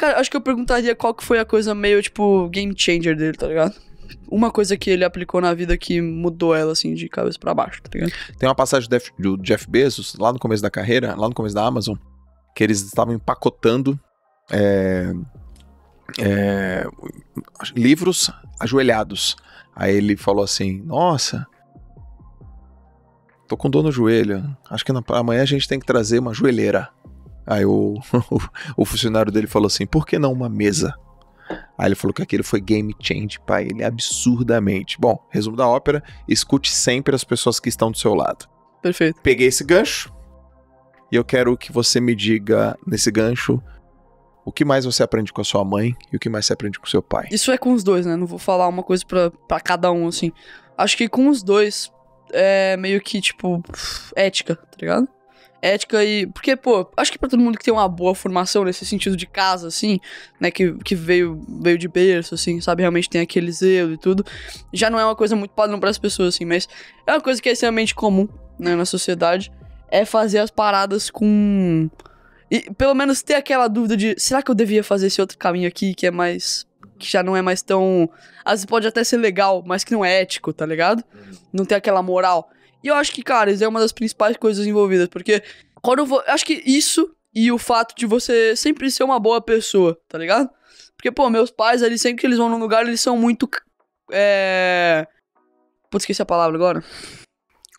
Cara, acho que eu perguntaria qual que foi a coisa meio, tipo, game changer dele, tá ligado? Uma coisa que ele aplicou na vida que mudou ela, assim, de cabeça pra baixo, tá ligado? Tem uma passagem do Jeff- do Jeff Bezos, lá no começo da carreira, lá no começo da Amazon, que eles estavam empacotando é, é, livros ajoelhados. Aí ele falou assim: Nossa, tô com dor no joelho. Acho que na- amanhã a gente tem que trazer uma joelheira. Aí o, o funcionário dele falou assim: Por que não uma mesa? Aí ele falou que aquilo foi game change pra ele absurdamente. Bom, resumo da ópera: escute sempre as pessoas que estão do seu lado Perfeito. peguei esse gancho e eu quero que você me diga nesse gancho o que mais você aprende com a sua mãe e o que mais você aprende com o seu pai. Isso é com os dois, né? Não vou falar uma coisa pra cada um, assim. Acho que com os dois é meio que, tipo, ética, tá ligado? Ética e. Porque, pô, acho que pra todo mundo que tem uma boa formação nesse sentido de casa, assim, né? Que, que veio, veio de berço, assim, sabe? Realmente tem aquele zelo e tudo. Já não é uma coisa muito padrão pras pessoas, assim, mas é uma coisa que é extremamente comum, né, na sociedade. É fazer as paradas com. E pelo menos ter aquela dúvida de será que eu devia fazer esse outro caminho aqui que é mais. que já não é mais tão. Às vezes pode até ser legal, mas que não é ético, tá ligado? Não tem aquela moral. E eu acho que, cara, isso é uma das principais coisas envolvidas, porque quando eu vou. eu Acho que isso e o fato de você sempre ser uma boa pessoa, tá ligado? Porque, pô, meus pais, eles sempre que eles vão num lugar, eles são muito. É. Putz, esqueci a palavra agora.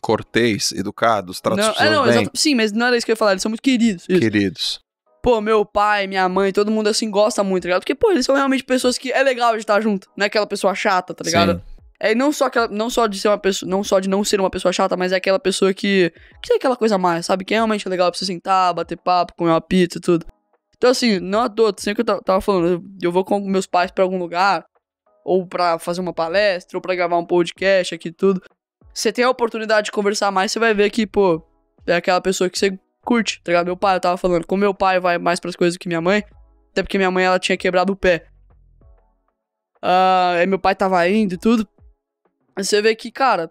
Cortês, educados, Não, pessoas é, não, bem, exato, sim, mas não era isso que eu ia falar, eles são muito queridos. isso. queridos. Pô, meu pai, minha mãe, todo mundo assim gosta muito, tá ligado? Porque, pô, eles são realmente pessoas que é legal de estar junto, não é aquela pessoa chata, tá ligado? Sim. É não só, aquela, não só de ser uma pessoa, não só de não ser uma pessoa chata, mas é aquela pessoa que. que tem aquela coisa mais, sabe? Que é realmente legal pra você sentar, bater papo, comer uma pizza e tudo. Então, assim, não à toa, sempre que eu ta- tava falando, eu, vou com meus pais pra algum lugar, ou pra fazer uma palestra, ou pra gravar um podcast aqui tudo. Você tem a oportunidade de conversar mais, você vai ver que, pô, é aquela pessoa que você curte, tá ligado? Meu pai, eu tava falando, como meu pai vai mais pras coisas que minha mãe, até porque minha mãe, ela tinha quebrado o pé. Ah, aí meu pai tava indo e tudo. Você vê que, cara,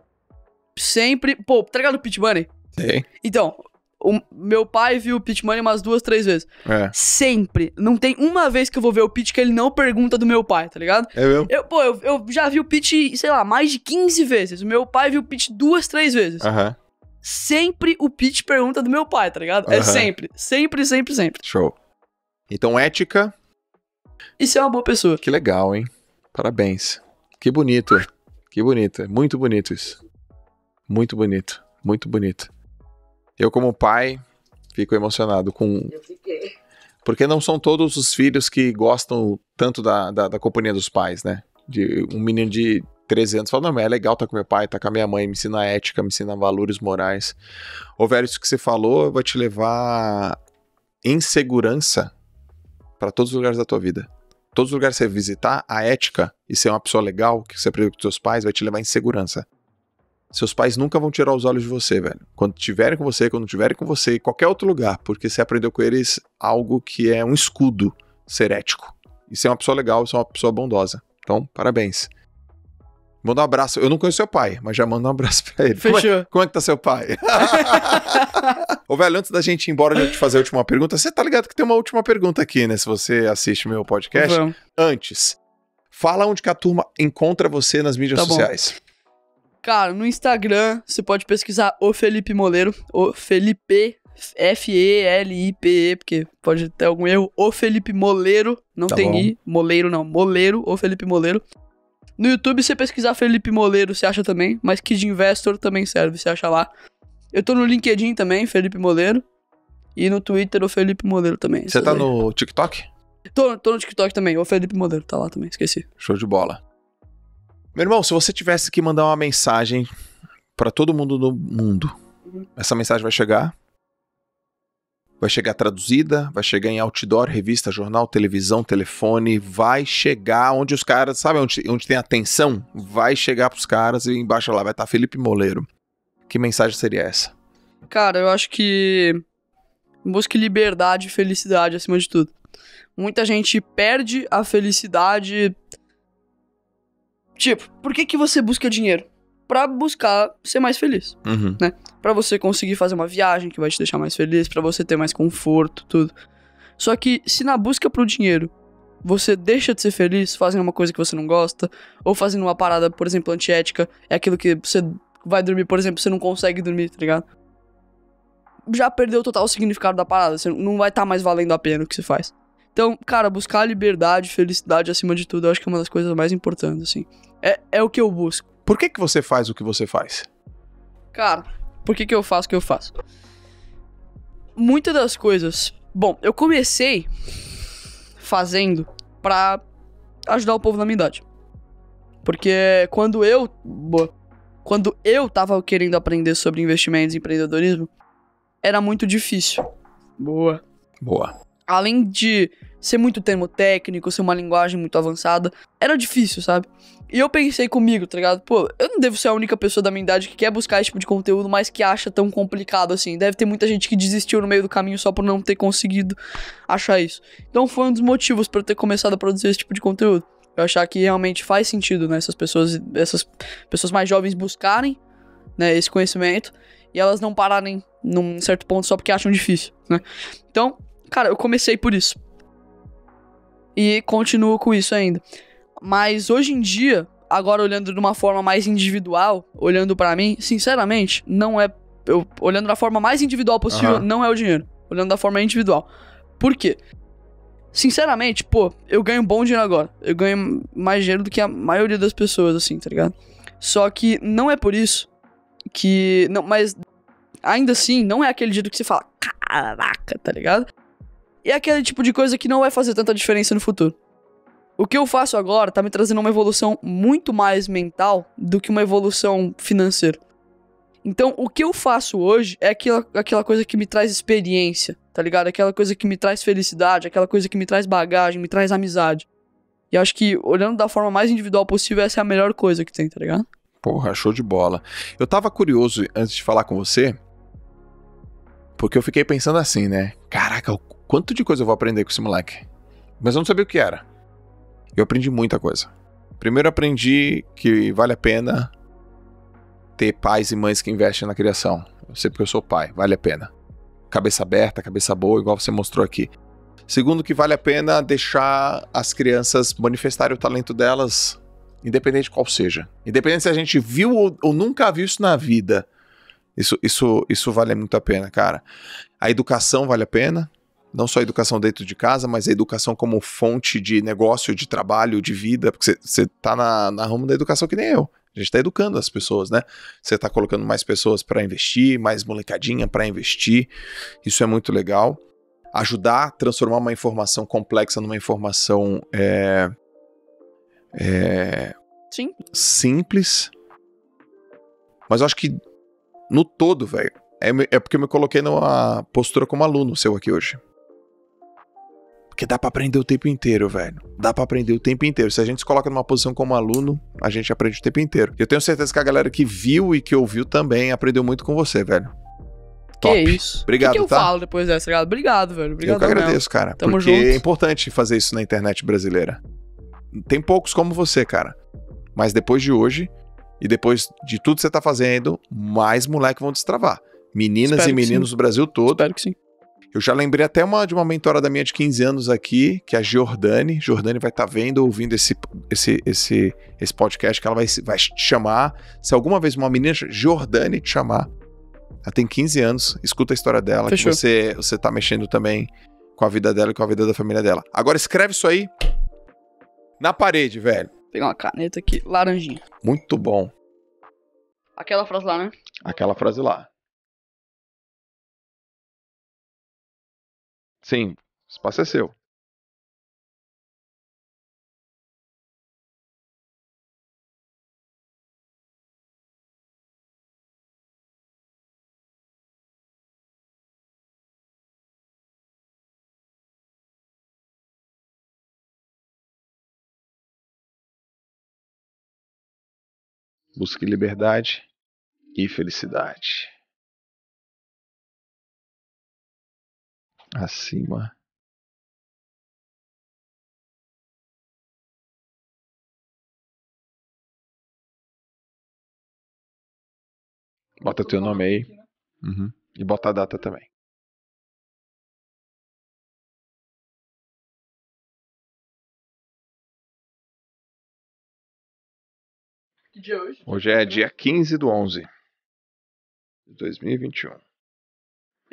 sempre. Pô, tá ligado o Pit Money? Tem. Então, o meu pai viu o Pit Money umas duas, três vezes. É. Sempre. Não tem uma vez que eu vou ver o Pit que ele não pergunta do meu pai, tá ligado? É mesmo? Eu, pô, eu, eu já vi o Pit, sei lá, mais de 15 vezes. O meu pai viu o Pit duas, três vezes. Aham. Sempre o Pit pergunta do meu pai, tá ligado? É Aham. sempre. Sempre, sempre, sempre. Show. Então, ética, Isso é uma boa pessoa. que legal, hein? Parabéns. Que bonito. Que bonito. É muito bonito isso. Muito bonito. Muito bonito. Eu, como pai, fico emocionado com. Eu fiquei. Porque não são todos os filhos que gostam tanto da, da, da companhia dos pais, né? De um menino de 13 anos fala, não, mas é legal estar com meu pai, estar com a minha mãe, me ensina ética, me ensina valores morais. Ô, velho, isso que você falou vai te levar em segurança para todos os lugares da tua vida. Todos os lugares que você visitar, a ética e ser uma pessoa legal, que você aprendeu com seus pais, vai te levar em segurança. Seus pais nunca vão tirar os olhos de você, velho. Quando estiverem com você, quando estiverem com você, em qualquer outro lugar, porque você aprendeu com eles algo que é um escudo ser ético. E ser uma pessoa legal, ser uma pessoa bondosa. Então, parabéns. Manda um abraço. Eu não conheço seu pai, mas já manda um abraço pra ele. Como é, Fechou. como é que tá seu pai? Ô, velho, antes da gente ir embora, eu te fazer a última pergunta. Você tá ligado que tem uma última pergunta aqui, né? Se você assiste meu podcast. Vamos. Antes, fala onde que a turma encontra você nas mídias Tá bom. sociais. Cara, no Instagram, você pode pesquisar o Felipe Moleiro, o Felipe, F-E-L-I-P-E, porque pode ter algum erro, o Felipe Moleiro, não Tá tem bom. I, Moleiro não, Moleiro, o Felipe Moleiro. No YouTube, você pesquisar Felipe Moleiro, você acha também, mas Kid Investor também serve, você acha lá. Eu tô no LinkedIn também, Felipe Moleiro, e no Twitter, o Felipe Moleiro também. Você tá aí. no TikTok? Tô, tô no TikTok também, o Felipe Moleiro, tá lá também, esqueci. Show de bola. Meu irmão, se você tivesse que mandar uma mensagem para todo mundo no mundo. Uhum. Essa mensagem vai chegar. Vai chegar traduzida, vai chegar em outdoor, revista, jornal, televisão, telefone, vai chegar onde os caras, sabe onde, onde tem atenção? Vai chegar pros caras e embaixo lá vai estar Felipe Moleiro. Que mensagem seria essa? Cara, eu acho que busque liberdade e felicidade acima de tudo. Muita gente perde a felicidade. Tipo, por que, que você busca dinheiro? Pra buscar ser mais feliz. Uhum. Pra você conseguir fazer uma viagem que vai te deixar mais feliz, pra você ter mais conforto, tudo. Só que se na busca pro dinheiro você deixa de ser feliz fazendo uma coisa que você não gosta, ou fazendo uma parada, por exemplo, antiética, é aquilo que você vai dormir, por exemplo, você não consegue dormir, tá ligado? Já perdeu total o significado da parada, você não vai estar mais valendo a pena o que você faz. Então, cara, buscar liberdade, felicidade acima de tudo, eu acho que é uma das coisas mais importantes, assim. É, é o que eu busco. Por que, que você faz o que você faz? Cara, por que, que eu faço o que eu faço? Muitas das coisas. Bom, eu comecei fazendo pra ajudar o povo na minha idade. Porque quando eu. Boa. Quando eu tava querendo aprender sobre investimentos e empreendedorismo, era muito difícil. Boa. Boa. Além de ser muito termo técnico, ser uma linguagem muito avançada, era difícil, sabe? E eu pensei comigo, tá ligado? Pô, eu não devo ser a única pessoa da minha idade que quer buscar esse tipo de conteúdo, mas que acha tão complicado assim. Deve ter muita gente que desistiu no meio do caminho só por não ter conseguido achar isso. Então foi um dos motivos para eu ter começado a produzir esse tipo de conteúdo. Eu achar que realmente faz sentido, né? Essas pessoas, essas pessoas mais jovens buscarem, né, esse conhecimento e elas não pararem num certo ponto só porque acham difícil, né? Então, cara, eu comecei por isso. E continuo com isso ainda. Mas hoje em dia, agora olhando de uma forma mais individual, olhando pra mim, sinceramente, não é. Eu, olhando da forma mais individual possível, Aham. não é o dinheiro. Olhando da forma individual. Por quê? Sinceramente, pô, eu ganho bom dinheiro agora. Eu ganho mais dinheiro do que a maioria das pessoas, assim, tá ligado? Só que não é por isso que. Não, mas ainda assim, não é aquele jeito que você fala, caraca, tá ligado? É aquele tipo de coisa que não vai fazer tanta diferença no futuro. O que eu faço agora tá me trazendo uma evolução muito mais mental do que uma evolução financeira. Então, o que eu faço hoje é aquela, aquela coisa que me traz experiência, tá ligado? Aquela coisa que me traz felicidade, aquela coisa que me traz bagagem, me traz amizade. E acho que, olhando da forma mais individual possível, essa é a melhor coisa que tem, tá ligado? Porra, show de bola. Eu tava curioso antes de falar com você, porque eu fiquei pensando assim, né? Caraca, quanto de coisa eu vou aprender com esse moleque? Mas eu não sabia o que era. Eu aprendi muita coisa. Primeiro aprendi que vale a pena ter pais e mães que investem na criação. Eu sei porque eu sou pai, vale a pena. Cabeça aberta, cabeça boa, igual você mostrou aqui. Segundo, que vale a pena deixar as crianças manifestarem o talento delas independente qual seja. Independente se a gente viu ou, ou nunca viu isso na vida. Isso, isso, isso vale muito a pena, cara. A educação vale a pena. Não só a educação dentro de casa, mas a educação como fonte de negócio, de trabalho, de vida. Porque você tá na, na ramo da educação que nem eu. A gente tá educando as pessoas, né? Você tá colocando mais pessoas para investir, mais molecadinha para investir. Isso é muito legal. Ajudar a transformar uma informação complexa numa informação é, é, Sim. simples. Mas eu acho que no todo, velho, é, é porque eu me coloquei numa postura como aluno seu aqui hoje. Porque dá pra aprender o tempo inteiro, velho. Dá pra aprender o tempo inteiro. Se a gente se coloca numa posição como aluno, a gente aprende o tempo inteiro. Eu tenho certeza que a galera que viu e que ouviu também aprendeu muito com você, velho. Top. Que isso. Obrigado, O que, que eu tá? falo depois dessa, tá ligado? Obrigado, velho. Obrigado eu que agradeço, cara. Tamo porque junto. é importante fazer isso na internet brasileira. Tem poucos como você, cara. Mas depois de hoje, e depois de tudo que você tá fazendo, mais moleque vão destravar. Meninas Espero e meninos do Brasil todo. Espero que sim. Eu já lembrei até uma de uma mentora da minha de 15 anos aqui, que é a Giordani. Giordani vai estar vendo, ouvindo esse, esse, esse, esse podcast, que ela vai, vai te chamar. Se alguma vez uma menina, Giordani, te chamar, ela tem 15 anos, escuta a história dela, Fechou. que você, você tá mexendo também com a vida dela e com a vida da família dela. Agora escreve isso aí na parede, velho. Vou pegar uma caneta aqui, laranjinha. Muito bom. Aquela frase lá, né? Aquela frase lá. Sim, o espaço é seu. Busque liberdade e felicidade. Acima. Bota teu nome aí. Uhum. E bota a data também. Que dia é hoje? Hoje é dia 15 do 11 de 2021.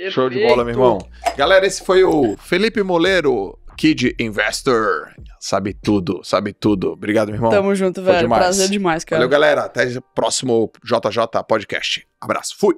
Show de bola, meu irmão. Galera, esse foi o Felipe Moleiro, Kid Investor. Sabe tudo, sabe tudo. Obrigado, meu irmão. Tamo junto, Foi velho. demais. Prazer demais, cara. Valeu, galera. Até o próximo JJ Podcast. Abraço. Fui.